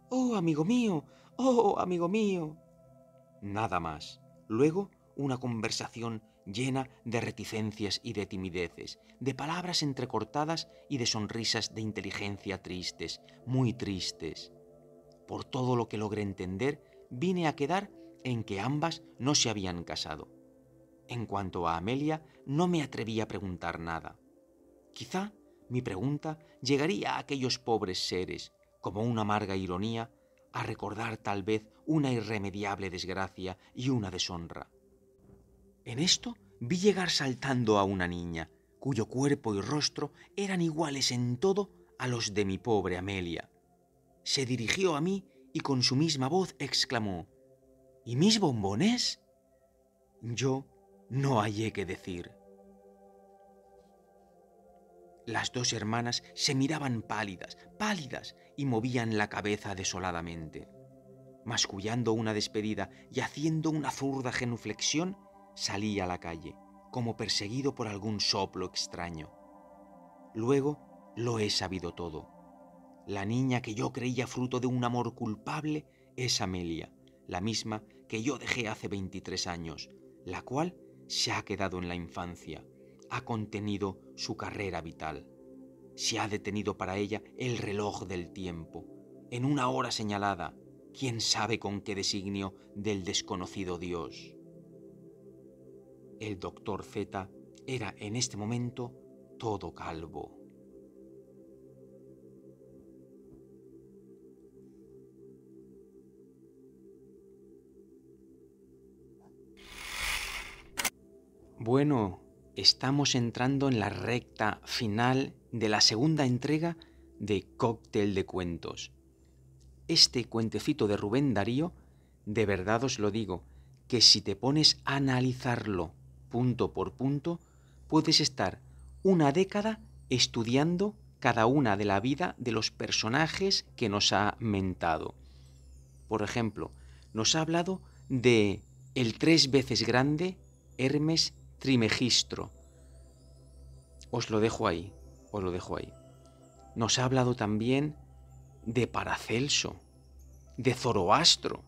Oh, amigo mío, oh, amigo mío. Nada más. Luego, una conversación llena de reticencias y de timideces, de palabras entrecortadas y de sonrisas de inteligencia tristes, muy tristes. Por todo lo que logré entender, vine a quedar en que ambas no se habían casado. En cuanto a Amelia, no me atreví a preguntar nada. Quizá mi pregunta llegaría a aquellos pobres seres, como una amarga ironía, a recordar tal vez una irremediable desgracia y una deshonra. En esto vi llegar saltando a una niña, cuyo cuerpo y rostro eran iguales en todo a los de mi pobre Amelia. Se dirigió a mí y con su misma voz exclamó, ¿Y mis bombones? Yo no hallé qué decir. Las dos hermanas se miraban pálidas, pálidas, y movían la cabeza desoladamente. Mascullando una despedida y haciendo una zurda genuflexión, salí a la calle, como perseguido por algún soplo extraño. Luego lo he sabido todo. La niña que yo creía fruto de un amor culpable es Amelia, la misma que yo dejé hace 23 años, la cual se ha quedado en la infancia, ha contenido su carrera vital. Se ha detenido para ella el reloj del tiempo, en una hora señalada, quién sabe con qué designio del desconocido Dios. El doctor Z era en este momento todo calvo. Bueno, estamos entrando en la recta final de la segunda entrega de Cóctel de Cuentos. Este cuentecito de Rubén Darío, de verdad os lo digo, que si te pones a analizarlo punto por punto, puedes estar una década estudiando cada una de la vida de los personajes que nos ha mentado. Por ejemplo, nos ha hablado de el tres veces grande Hermes Trimegistro. Os lo dejo ahí, os lo dejo ahí. Nos ha hablado también de Paracelso, de Zoroastro,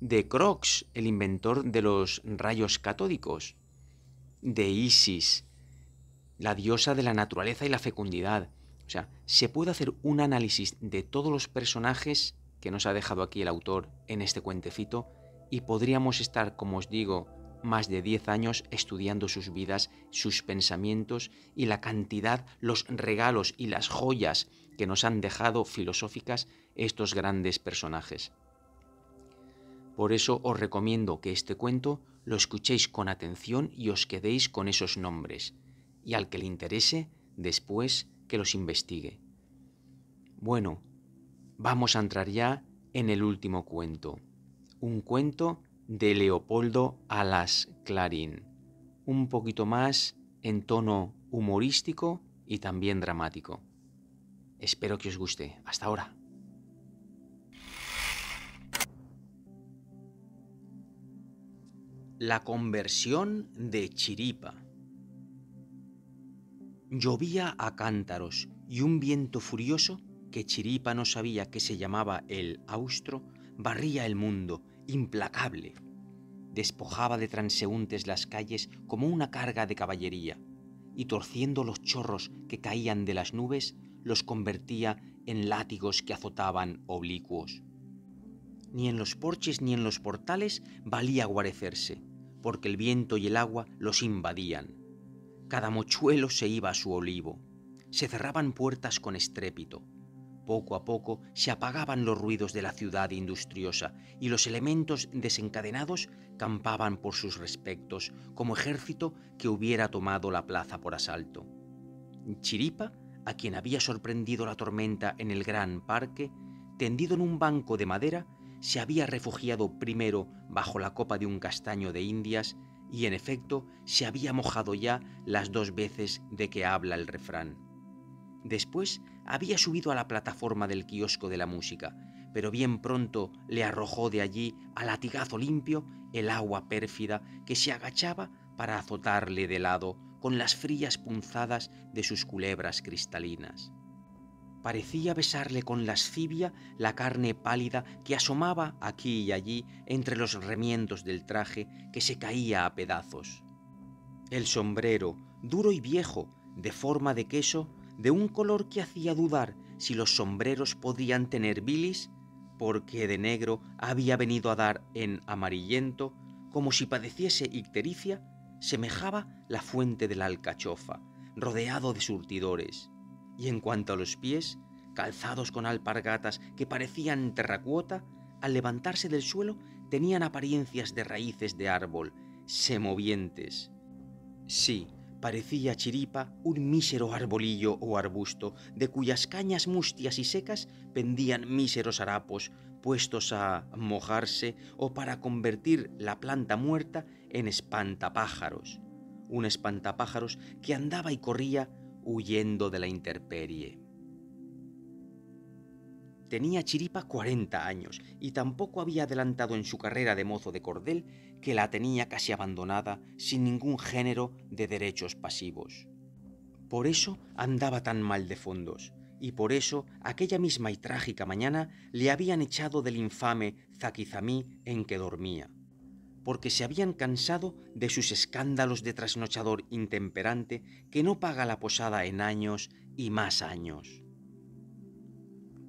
de Crox, el inventor de los rayos catódicos, de Isis, la diosa de la naturaleza y la fecundidad. O sea, se puede hacer un análisis de todos los personajes que nos ha dejado aquí el autor en este cuentecito y podríamos estar, como os digo, más de 10 años estudiando sus vidas, sus pensamientos y la cantidad, los regalos y las joyas que nos han dejado filosóficas estos grandes personajes. Por eso os recomiendo que este cuento lo escuchéis con atención y os quedéis con esos nombres, y al que le interese, después que los investigue. Bueno, vamos a entrar ya en el último cuento, un cuento de Leopoldo Alas Clarín, un poquito más en tono humorístico y también dramático. Espero que os guste. Hasta ahora. La conversión de Chiripa. Llovía a cántaros y un viento furioso, que Chiripa no sabía que se llamaba el austro, barría el mundo, implacable. Despojaba de transeúntes las calles como una carga de caballería, y torciendo los chorros que caían de las nubes, los convertía en látigos que azotaban oblicuos. Ni en los porches ni en los portales valía guarecerse, porque el viento y el agua los invadían. Cada mochuelo se iba a su olivo. Se cerraban puertas con estrépito. Poco a poco se apagaban los ruidos de la ciudad industriosa y los elementos desencadenados campaban por sus respectos como ejército que hubiera tomado la plaza por asalto. Chiripa, a quien había sorprendido la tormenta en el gran parque, tendido en un banco de madera, se había refugiado primero bajo la copa de un castaño de Indias y en efecto se había mojado ya las dos veces de que habla el refrán. Después había subido a la plataforma del kiosco de la música, pero bien pronto le arrojó de allí a latigazo limpio el agua pérfida que se agachaba para azotarle de lado con las frías punzadas de sus culebras cristalinas. Parecía besarle con lascivia la carne pálida que asomaba aquí y allí entre los remiendos del traje que se caía a pedazos. El sombrero, duro y viejo, de forma de queso, de un color que hacía dudar si los sombreros podían tener bilis, porque de negro había venido a dar en amarillento, como si padeciese ictericia, semejaba la fuente de la alcachofa, rodeado de surtidores. Y en cuanto a los pies, calzados con alpargatas que parecían terracuota, al levantarse del suelo tenían apariencias de raíces de árbol, semovientes. Sí, parecía Chiripa un mísero arbolillo o arbusto, de cuyas cañas mustias y secas pendían míseros harapos, puestos a mojarse o para convertir la planta muerta en espantapájaros, un espantapájaros que andaba y corría huyendo de la intemperie. Tenía Chiripa 40 años y tampoco había adelantado en su carrera de mozo de cordel que la tenía casi abandonada sin ningún género de derechos pasivos. Por eso andaba tan mal de fondos, y por eso aquella misma y trágica mañana le habían echado del infame Zaquizamí en que dormía, porque se habían cansado de sus escándalos de trasnochador intemperante que no paga la posada en años y más años.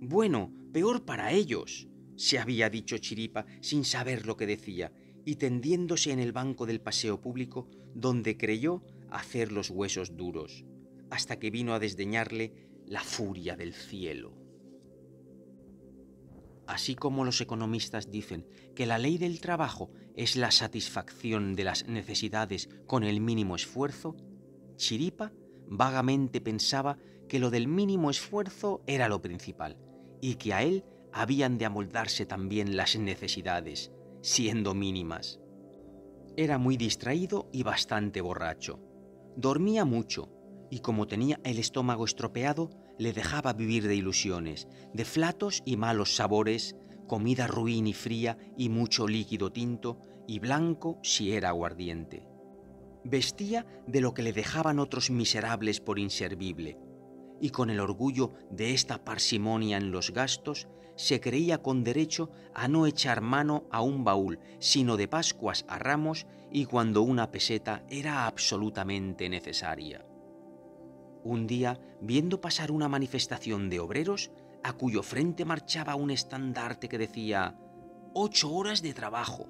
Bueno, peor para ellos, se había dicho Chiripa sin saber lo que decía, y tendiéndose en el banco del paseo público donde creyó hacer los huesos duros, hasta que vino a desdeñarle la furia del cielo. Así como los economistas dicen que la ley del trabajo es la satisfacción de las necesidades con el mínimo esfuerzo, Chiripa vagamente pensaba que lo del mínimo esfuerzo era lo principal, y que a él habían de amoldarse también las necesidades, siendo mínimas. Era muy distraído y bastante borracho. Dormía mucho, y como tenía el estómago estropeado, le dejaba vivir de ilusiones, de flatos y malos sabores, comida ruin y fría y mucho líquido tinto y blanco si era aguardiente. Vestía de lo que le dejaban otros miserables por inservible, y con el orgullo de esta parsimonia en los gastos, se creía con derecho a no echar mano a un baúl, sino de Pascuas a Ramos y cuando una peseta era absolutamente necesaria. Un día, viendo pasar una manifestación de obreros, a cuyo frente marchaba un estandarte que decía ocho horas de trabajo,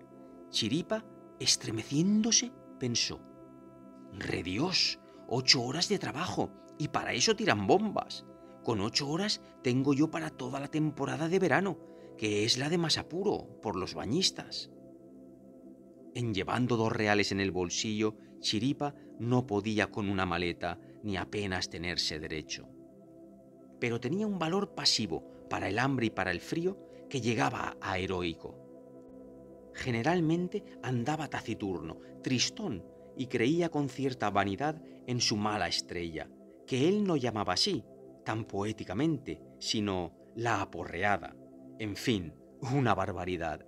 Chiripa, estremeciéndose, pensó, ¡Redios! Ocho horas de trabajo, y para eso tiran bombas. Con ocho horas tengo yo para toda la temporada de verano, que es la de más apuro por los bañistas. En llevando dos reales en el bolsillo, Chiripa no podía con una maleta ni apenas tenerse derecho. Pero tenía un valor pasivo para el hambre y para el frío que llegaba a heroico. Generalmente andaba taciturno, tristón, y creía con cierta vanidad en su mala estrella, que él no llamaba así, tan poéticamente, sino la aporreada. En fin, una barbaridad.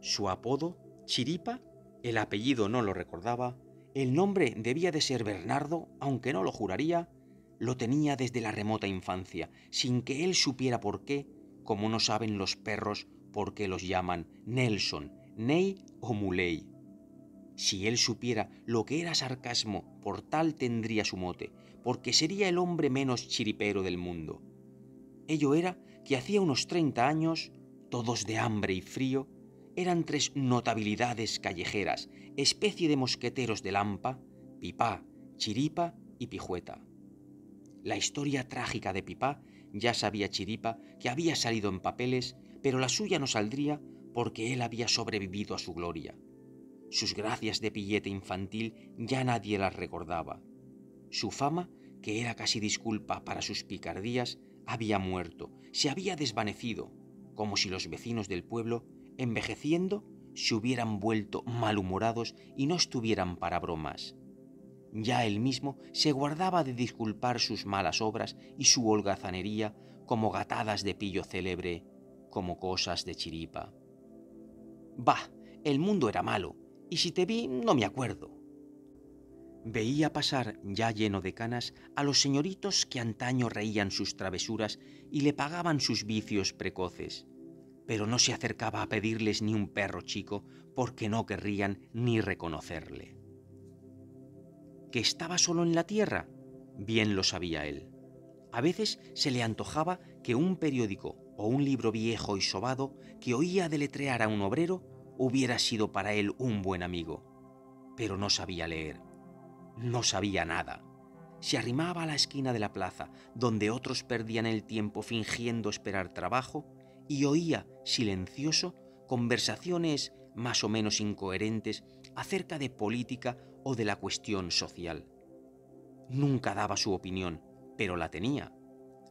Su apodo, Chiripa, el apellido no lo recordaba, el nombre debía de ser Bernardo, aunque no lo juraría, lo tenía desde la remota infancia, sin que él supiera por qué, como no saben los perros por qué los llaman Nelson, Ney o Muley. Si él supiera lo que era sarcasmo, por tal tendría su mote, porque sería el hombre menos chiripero del mundo. Ello era que hacía unos treinta años, todos de hambre y frío, eran tres notabilidades callejeras, especie de mosqueteros de Lampa, Pipá, Chiripa y Pijueta. La historia trágica de Pipá ya sabía Chiripa que había salido en papeles, pero la suya no saldría porque él había sobrevivido a su gloria. Sus gracias de pillete infantil ya nadie las recordaba. Su fama, que era casi disculpa para sus picardías, había muerto, se había desvanecido, como si los vecinos del pueblo, envejeciendo, se hubieran vuelto malhumorados y no estuvieran para bromas. Ya él mismo se guardaba de disculpar sus malas obras y su holgazanería como gatadas de pillo célebre, como cosas de chiripa. Bah, el mundo era malo, y si te vi no me acuerdo. Veía pasar, ya lleno de canas, a los señoritos que antaño reían sus travesuras y le pagaban sus vicios precoces, pero no se acercaba a pedirles ni un perro chico porque no querrían ni reconocerle. ¿Que estaba solo en la tierra? Bien lo sabía él. A veces se le antojaba que un periódico o un libro viejo y sobado que oía deletrear a un obrero hubiera sido para él un buen amigo. Pero no sabía leer. No sabía nada. Se arrimaba a la esquina de la plaza, donde otros perdían el tiempo fingiendo esperar trabajo, y oía, silencioso, conversaciones más o menos incoherentes acerca de política o de la cuestión social. Nunca daba su opinión, pero la tenía.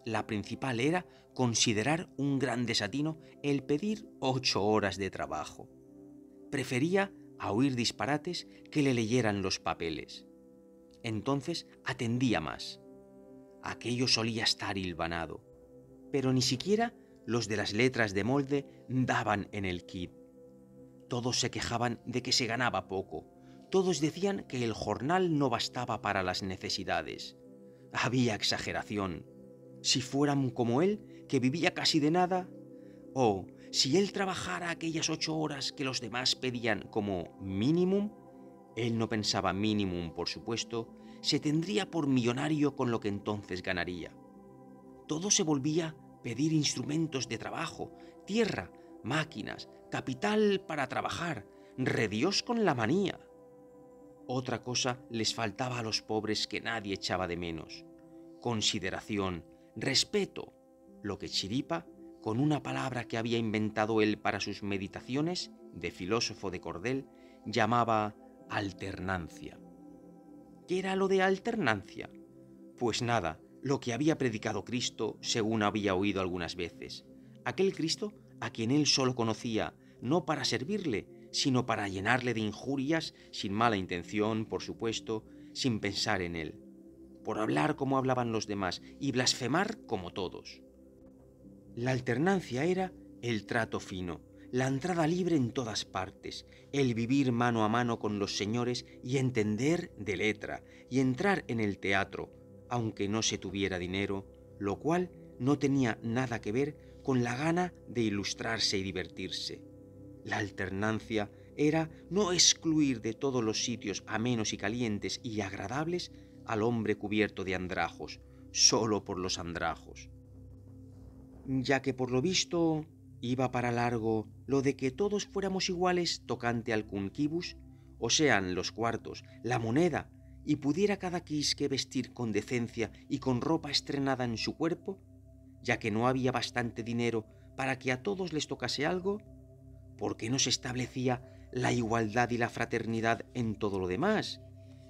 La principal era considerar un gran desatino el pedir ocho horas de trabajo prefería a oír disparates que le leyeran los papeles. Entonces atendía más. Aquello solía estar hilvanado, pero ni siquiera los de las letras de molde daban en el kit. Todos se quejaban de que se ganaba poco, todos decían que el jornal no bastaba para las necesidades. Había exageración. Si fueran como él, que vivía casi de nada, o si él trabajara aquellas ocho horas que los demás pedían como mínimo, él no pensaba mínimo, por supuesto, se tendría por millonario con lo que entonces ganaría. Todo se volvía pedir instrumentos de trabajo, tierra, máquinas, capital para trabajar, redios con la manía. Otra cosa les faltaba a los pobres que nadie echaba de menos. Consideración, respeto, lo que Chiripa con una palabra que había inventado él para sus meditaciones, de filósofo de cordel, llamaba alternancia. ¿Qué era lo de alternancia? Pues nada, lo que había predicado Cristo según había oído algunas veces. Aquel Cristo a quien él solo conocía, no para servirle, sino para llenarle de injurias, sin mala intención, por supuesto, sin pensar en él, por hablar como hablaban los demás y blasfemar como todos. La alternancia era el trato fino, la entrada libre en todas partes, el vivir mano a mano con los señores y entender de letra, y entrar en el teatro, aunque no se tuviera dinero, lo cual no tenía nada que ver con la gana de ilustrarse y divertirse. La alternancia era no excluir de todos los sitios amenos y calientes y agradables al hombre cubierto de andrajos, solo por los andrajos. Ya que por lo visto iba para largo lo de que todos fuéramos iguales tocante al cunquibus, o sean los cuartos, la moneda, y pudiera cada quisque vestir con decencia y con ropa estrenada en su cuerpo, ya que no había bastante dinero para que a todos les tocase algo, ¿por qué no se establecía la igualdad y la fraternidad en todo lo demás,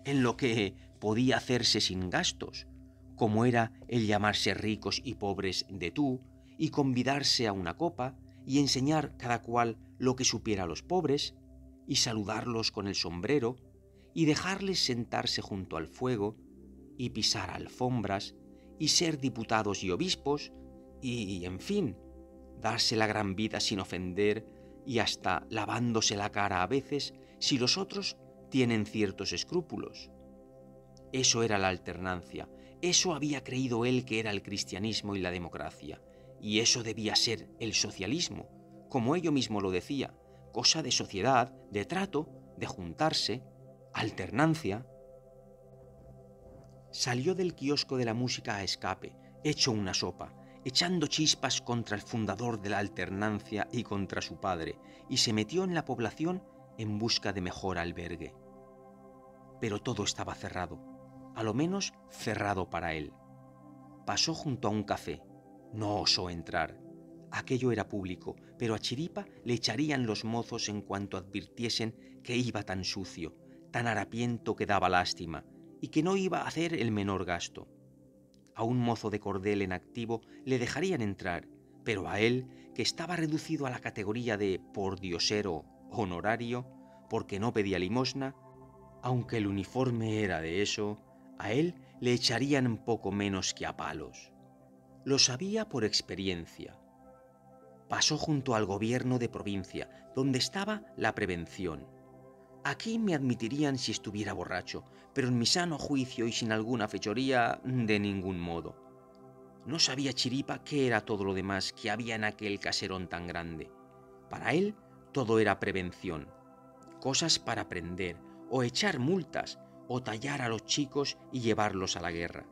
en lo que podía hacerse sin gastos, como era el llamarse ricos y pobres de tú, y convidarse a una copa y enseñar cada cual lo que supiera a los pobres y saludarlos con el sombrero y dejarles sentarse junto al fuego y pisar alfombras y ser diputados y obispos y, en fin, darse la gran vida sin ofender y hasta lavándose la cara a veces si los otros tienen ciertos escrúpulos. Eso era la alternancia, eso había creído él que era el cristianismo y la democracia, y eso debía ser el socialismo, como ello mismo lo decía, cosa de sociedad, de trato, de juntarse, alternancia. Salió del kiosco de la música a escape, hecho una sopa, echando chispas contra el fundador de la alternancia y contra su padre, y se metió en la población en busca de mejor albergue. Pero todo estaba cerrado, a lo menos cerrado para él. Pasó junto a un café, no osó entrar. Aquello era público, pero a Chiripa le echarían los mozos en cuanto advirtiesen que iba tan sucio, tan harapiento que daba lástima, y que no iba a hacer el menor gasto. A un mozo de cordel en activo le dejarían entrar, pero a él, que estaba reducido a la categoría de pordiosero honorario, porque no pedía limosna, aunque el uniforme era de eso, a él le echarían poco menos que a palos. Lo sabía por experiencia. Pasó junto al gobierno de provincia, donde estaba la prevención Aquí me admitirían si estuviera borracho, pero en mi sano juicio y sin alguna fechoría, de ningún modo. No sabía Chiripa qué era todo lo demás que había en aquel caserón tan grande. Para él todo era prevención, cosas para aprender, o echar multas, o tallar a los chicos y llevarlos a la guerra.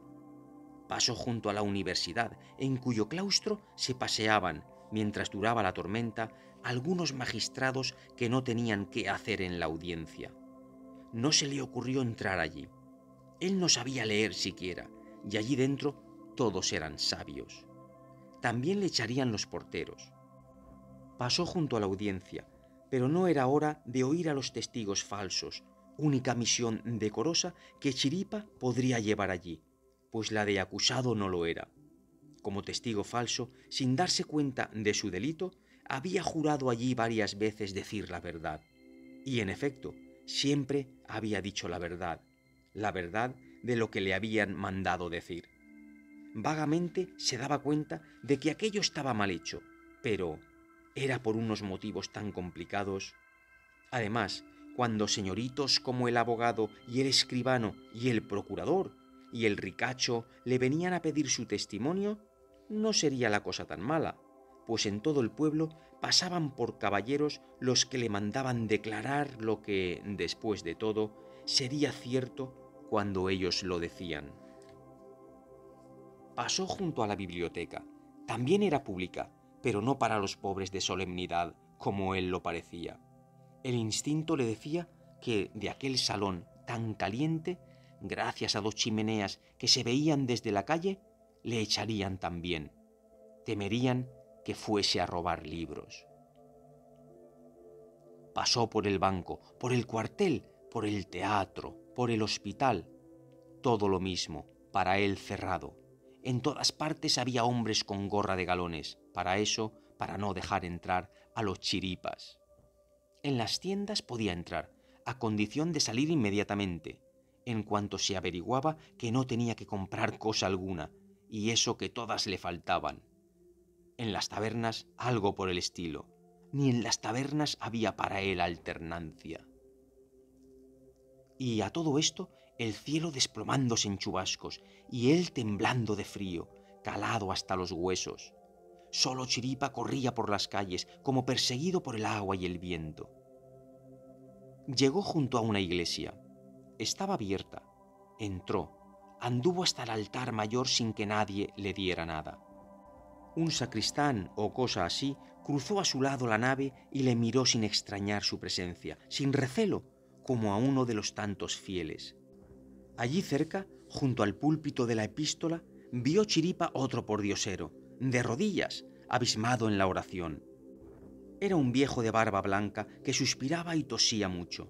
Pasó junto a la universidad, en cuyo claustro se paseaban, mientras duraba la tormenta, algunos magistrados que no tenían qué hacer en la audiencia. No se le ocurrió entrar allí. Él no sabía leer siquiera, y allí dentro todos eran sabios. También le echarían los porteros. Pasó junto a la audiencia, pero no era hora de oír a los testigos falsos, única misión decorosa que Chiripa podría llevar allí, pues la de acusado no lo era. Como testigo falso, sin darse cuenta de su delito, había jurado allí varias veces decir la verdad. Y en efecto, siempre había dicho la verdad, la verdad de lo que le habían mandado decir. Vagamente se daba cuenta de que aquello estaba mal hecho, pero era por unos motivos tan complicados. Además, cuando señoritos como el abogado y el escribano y el procurador y el ricacho le venían a pedir su testimonio, no sería la cosa tan mala pues en todo el pueblo pasaban por caballeros los que le mandaban declarar lo que, después de todo, sería cierto cuando ellos lo decían. Pasó junto a la biblioteca. También era pública, pero no para los pobres de solemnidad, como él lo parecía. El instinto le decía que de aquel salón tan caliente, gracias a dos chimeneas que se veían desde la calle, le echarían también. Temerían que fuese a robar libros. Pasó por el banco, por el cuartel, por el teatro, por el hospital. Todo lo mismo, para él cerrado. En todas partes había hombres con gorra de galones, para eso, para no dejar entrar a los chiripas. En las tiendas podía entrar, a condición de salir inmediatamente, en cuanto se averiguaba que no tenía que comprar cosa alguna, y eso que todas le faltaban en las tabernas algo por el estilo. Ni en las tabernas había para él alternancia. Y a todo esto, el cielo desplomándose en chubascos, y él temblando de frío, calado hasta los huesos. Solo Chiripa corría por las calles, como perseguido por el agua y el viento. Llegó junto a una iglesia. Estaba abierta. Entró. Anduvo hasta el altar mayor sin que nadie le diera nada un sacristán o cosa así cruzó a su lado la nave y le miró sin extrañar su presencia, sin recelo, como a uno de los tantos fieles. Allí cerca, junto al púlpito de la epístola, vio Chiripa otro pordiosero, de rodillas, abismado en la oración. Era un viejo de barba blanca que suspiraba y tosía mucho.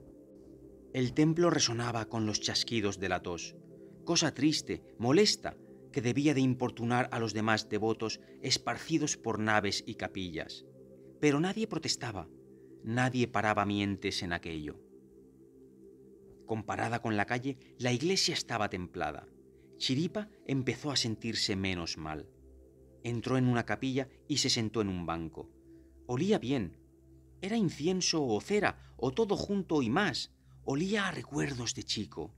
El templo resonaba con los chasquidos de la tos, cosa triste, molesta, que debía de importunar a los demás devotos esparcidos por naves y capillas. Pero nadie protestaba, nadie paraba mientes en aquello. Comparada con la calle, la iglesia estaba templada. Chiripa empezó a sentirse menos mal. Entró en una capilla y se sentó en un banco. Olía bien. Era incienso o cera, o todo junto y más. Olía a recuerdos de chico.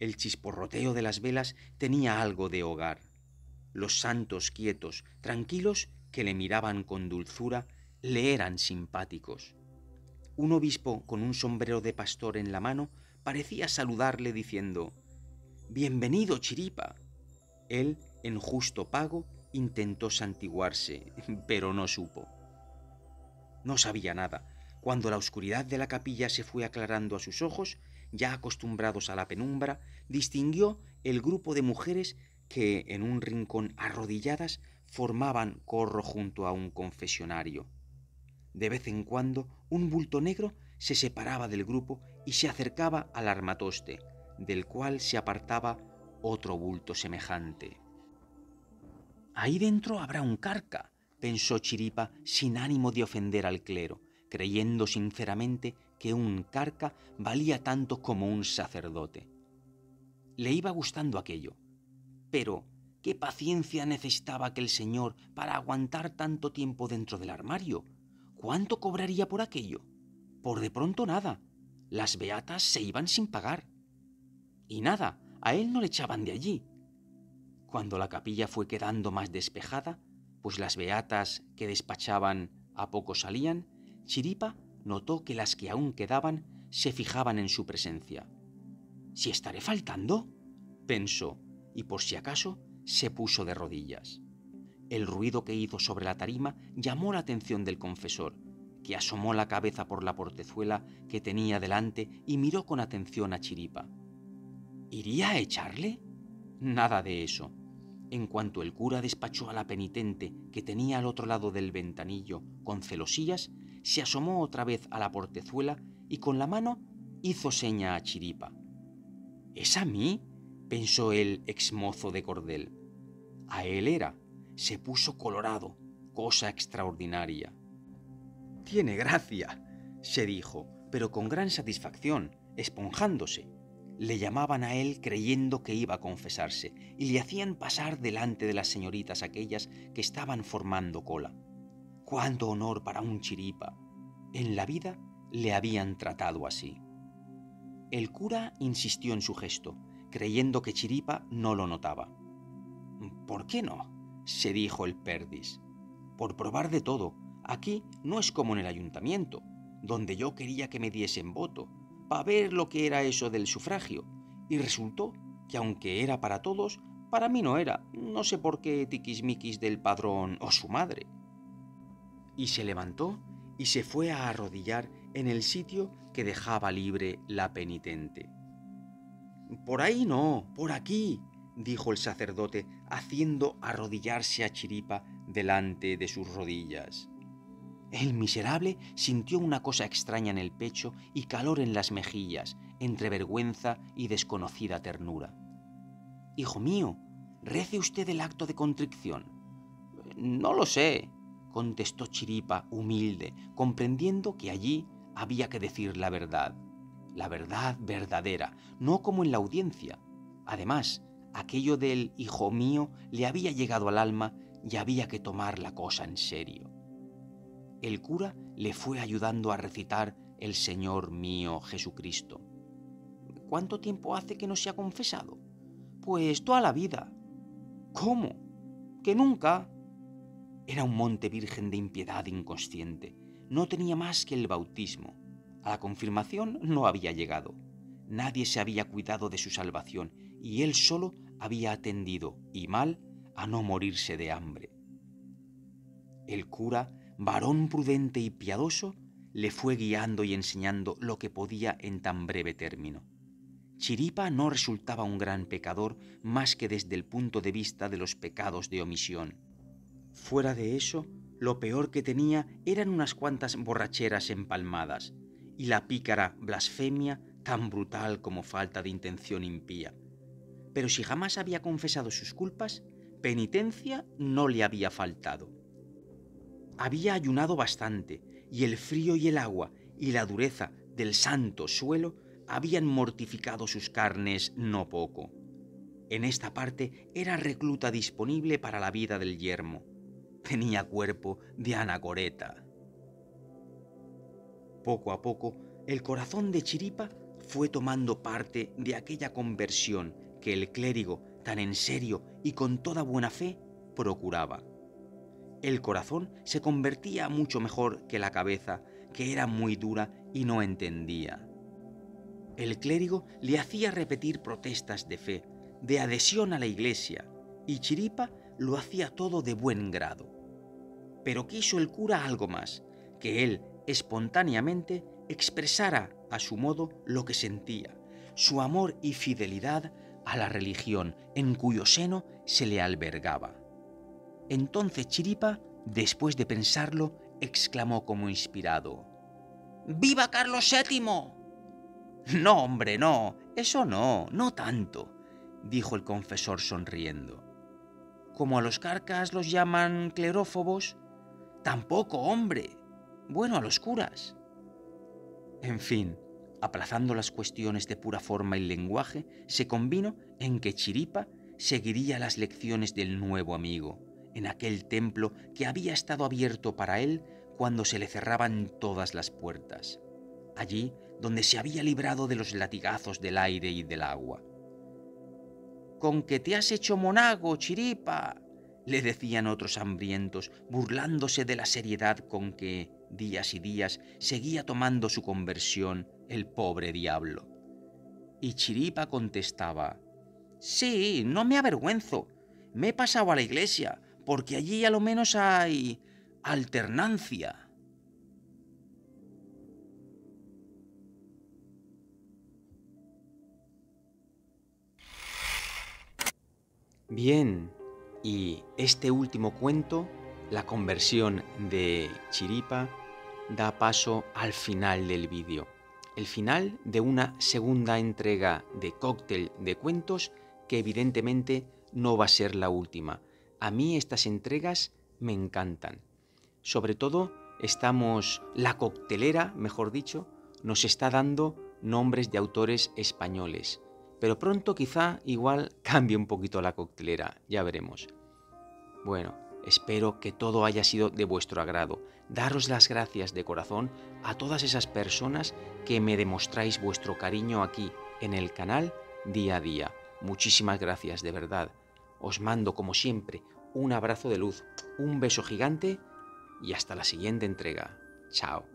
El chisporroteo de las velas tenía algo de hogar. Los santos quietos, tranquilos, que le miraban con dulzura, le eran simpáticos. Un obispo con un sombrero de pastor en la mano parecía saludarle diciendo, Bienvenido, Chiripa. Él, en justo pago, intentó santiguarse, pero no supo. No sabía nada. Cuando la oscuridad de la capilla se fue aclarando a sus ojos, ya acostumbrados a la penumbra, distinguió el grupo de mujeres que, en un rincón arrodilladas, formaban corro junto a un confesionario. De vez en cuando, un bulto negro se separaba del grupo y se acercaba al armatoste, del cual se apartaba otro bulto semejante. Ahí dentro habrá un carca, pensó Chiripa sin ánimo de ofender al clero, creyendo sinceramente que un carca valía tanto como un sacerdote. Le iba gustando aquello, pero ¿qué paciencia necesitaba aquel señor para aguantar tanto tiempo dentro del armario? ¿Cuánto cobraría por aquello? Por de pronto nada. Las beatas se iban sin pagar. Y nada, a él no le echaban de allí. Cuando la capilla fue quedando más despejada, pues las beatas que despachaban a poco salían, Chiripa notó que las que aún quedaban se fijaban en su presencia. ¿Si estaré faltando? pensó, y por si acaso se puso de rodillas. El ruido que hizo sobre la tarima llamó la atención del confesor, que asomó la cabeza por la portezuela que tenía delante y miró con atención a Chiripa. ¿Iría a echarle? Nada de eso. En cuanto el cura despachó a la penitente que tenía al otro lado del ventanillo con celosías, se asomó otra vez a la portezuela y con la mano hizo seña a Chiripa. ¿Es a mí? pensó el exmozo de cordel. A él era. Se puso colorado, cosa extraordinaria. Tiene gracia, se dijo, pero con gran satisfacción, esponjándose. Le llamaban a él creyendo que iba a confesarse y le hacían pasar delante de las señoritas aquellas que estaban formando cola. ¡Cuánto honor para un chiripa! En la vida le habían tratado así. El cura insistió en su gesto, creyendo que Chiripa no lo notaba. ¿Por qué no? se dijo el perdis. Por probar de todo. Aquí no es como en el ayuntamiento, donde yo quería que me diesen voto, para ver lo que era eso del sufragio, y resultó que aunque era para todos, para mí no era, no sé por qué tiquismiquis del padrón o su madre. Y se levantó y se fue a arrodillar en el sitio que dejaba libre la penitente. Por ahí no, por aquí, dijo el sacerdote, haciendo arrodillarse a Chiripa delante de sus rodillas. El miserable sintió una cosa extraña en el pecho y calor en las mejillas, entre vergüenza y desconocida ternura. Hijo mío, ¿rece usted el acto de contrición? No lo sé, contestó Chiripa, humilde, comprendiendo que allí había que decir la verdad, la verdad verdadera, no como en la audiencia. Además, aquello del hijo mío le había llegado al alma y había que tomar la cosa en serio el cura le fue ayudando a recitar el Señor mío Jesucristo. ¿Cuánto tiempo hace que no se ha confesado? Pues toda la vida. ¿Cómo? Que nunca. Era un monte virgen de impiedad inconsciente. No tenía más que el bautismo. A la confirmación no había llegado. Nadie se había cuidado de su salvación y él solo había atendido, y mal, a no morirse de hambre. El cura varón prudente y piadoso, le fue guiando y enseñando lo que podía en tan breve término. Chiripa no resultaba un gran pecador más que desde el punto de vista de los pecados de omisión. Fuera de eso, lo peor que tenía eran unas cuantas borracheras empalmadas y la pícara blasfemia tan brutal como falta de intención impía. Pero si jamás había confesado sus culpas, penitencia no le había faltado había ayunado bastante, y el frío y el agua y la dureza del santo suelo habían mortificado sus carnes no poco. En esta parte era recluta disponible para la vida del yermo. Tenía cuerpo de anacoreta. Poco a poco, el corazón de Chiripa fue tomando parte de aquella conversión que el clérigo, tan en serio y con toda buena fe, procuraba. El corazón se convertía mucho mejor que la cabeza que era muy dura y no entendía. El clérigo le hacía repetir protestas de fe, de adhesión a la iglesia, y Chiripa lo hacía todo de buen grado. Pero quiso el cura algo más, que él espontáneamente expresara a su modo lo que sentía, su amor y fidelidad a la religión en cuyo seno se le albergaba. Entonces Chiripa, después de pensarlo, exclamó como inspirado, ¡Viva Carlos VII! No, hombre, no, eso no, no tanto, dijo el confesor sonriendo. Como a los carcas los llaman clerófobos, tampoco, hombre. Bueno, a los curas. En fin, aplazando las cuestiones de pura forma y lenguaje, se convino en que Chiripa seguiría las lecciones del nuevo amigo, en aquel templo que había estado abierto para él cuando se le cerraban todas las puertas, allí donde se había librado de los latigazos del aire y del agua. Con que te has hecho monago, Chiripa, le decían otros hambrientos, burlándose de la seriedad con que, días y días, seguía tomando su conversión el pobre diablo. Y Chiripa contestaba, Sí, no me avergüenzo. Me he pasado a la iglesia, porque allí a lo menos hay alternancia. Bien, y este último cuento, la conversión de Chiripa, da paso al final del vídeo. El final de una segunda entrega de cóctel de cuentos que evidentemente no va a ser la última. A mí estas entregas me encantan. Sobre todo estamos, la coctelera, mejor dicho, nos está dando nombres de autores españoles. Pero pronto quizá igual cambie un poquito la coctelera, ya veremos. Bueno, espero que todo haya sido de vuestro agrado. Daros las gracias de corazón a todas esas personas que me demostráis vuestro cariño aquí en el canal día a día. Muchísimas gracias, de verdad. Os mando, como siempre, un abrazo de luz, un beso gigante y hasta la siguiente entrega. Chao.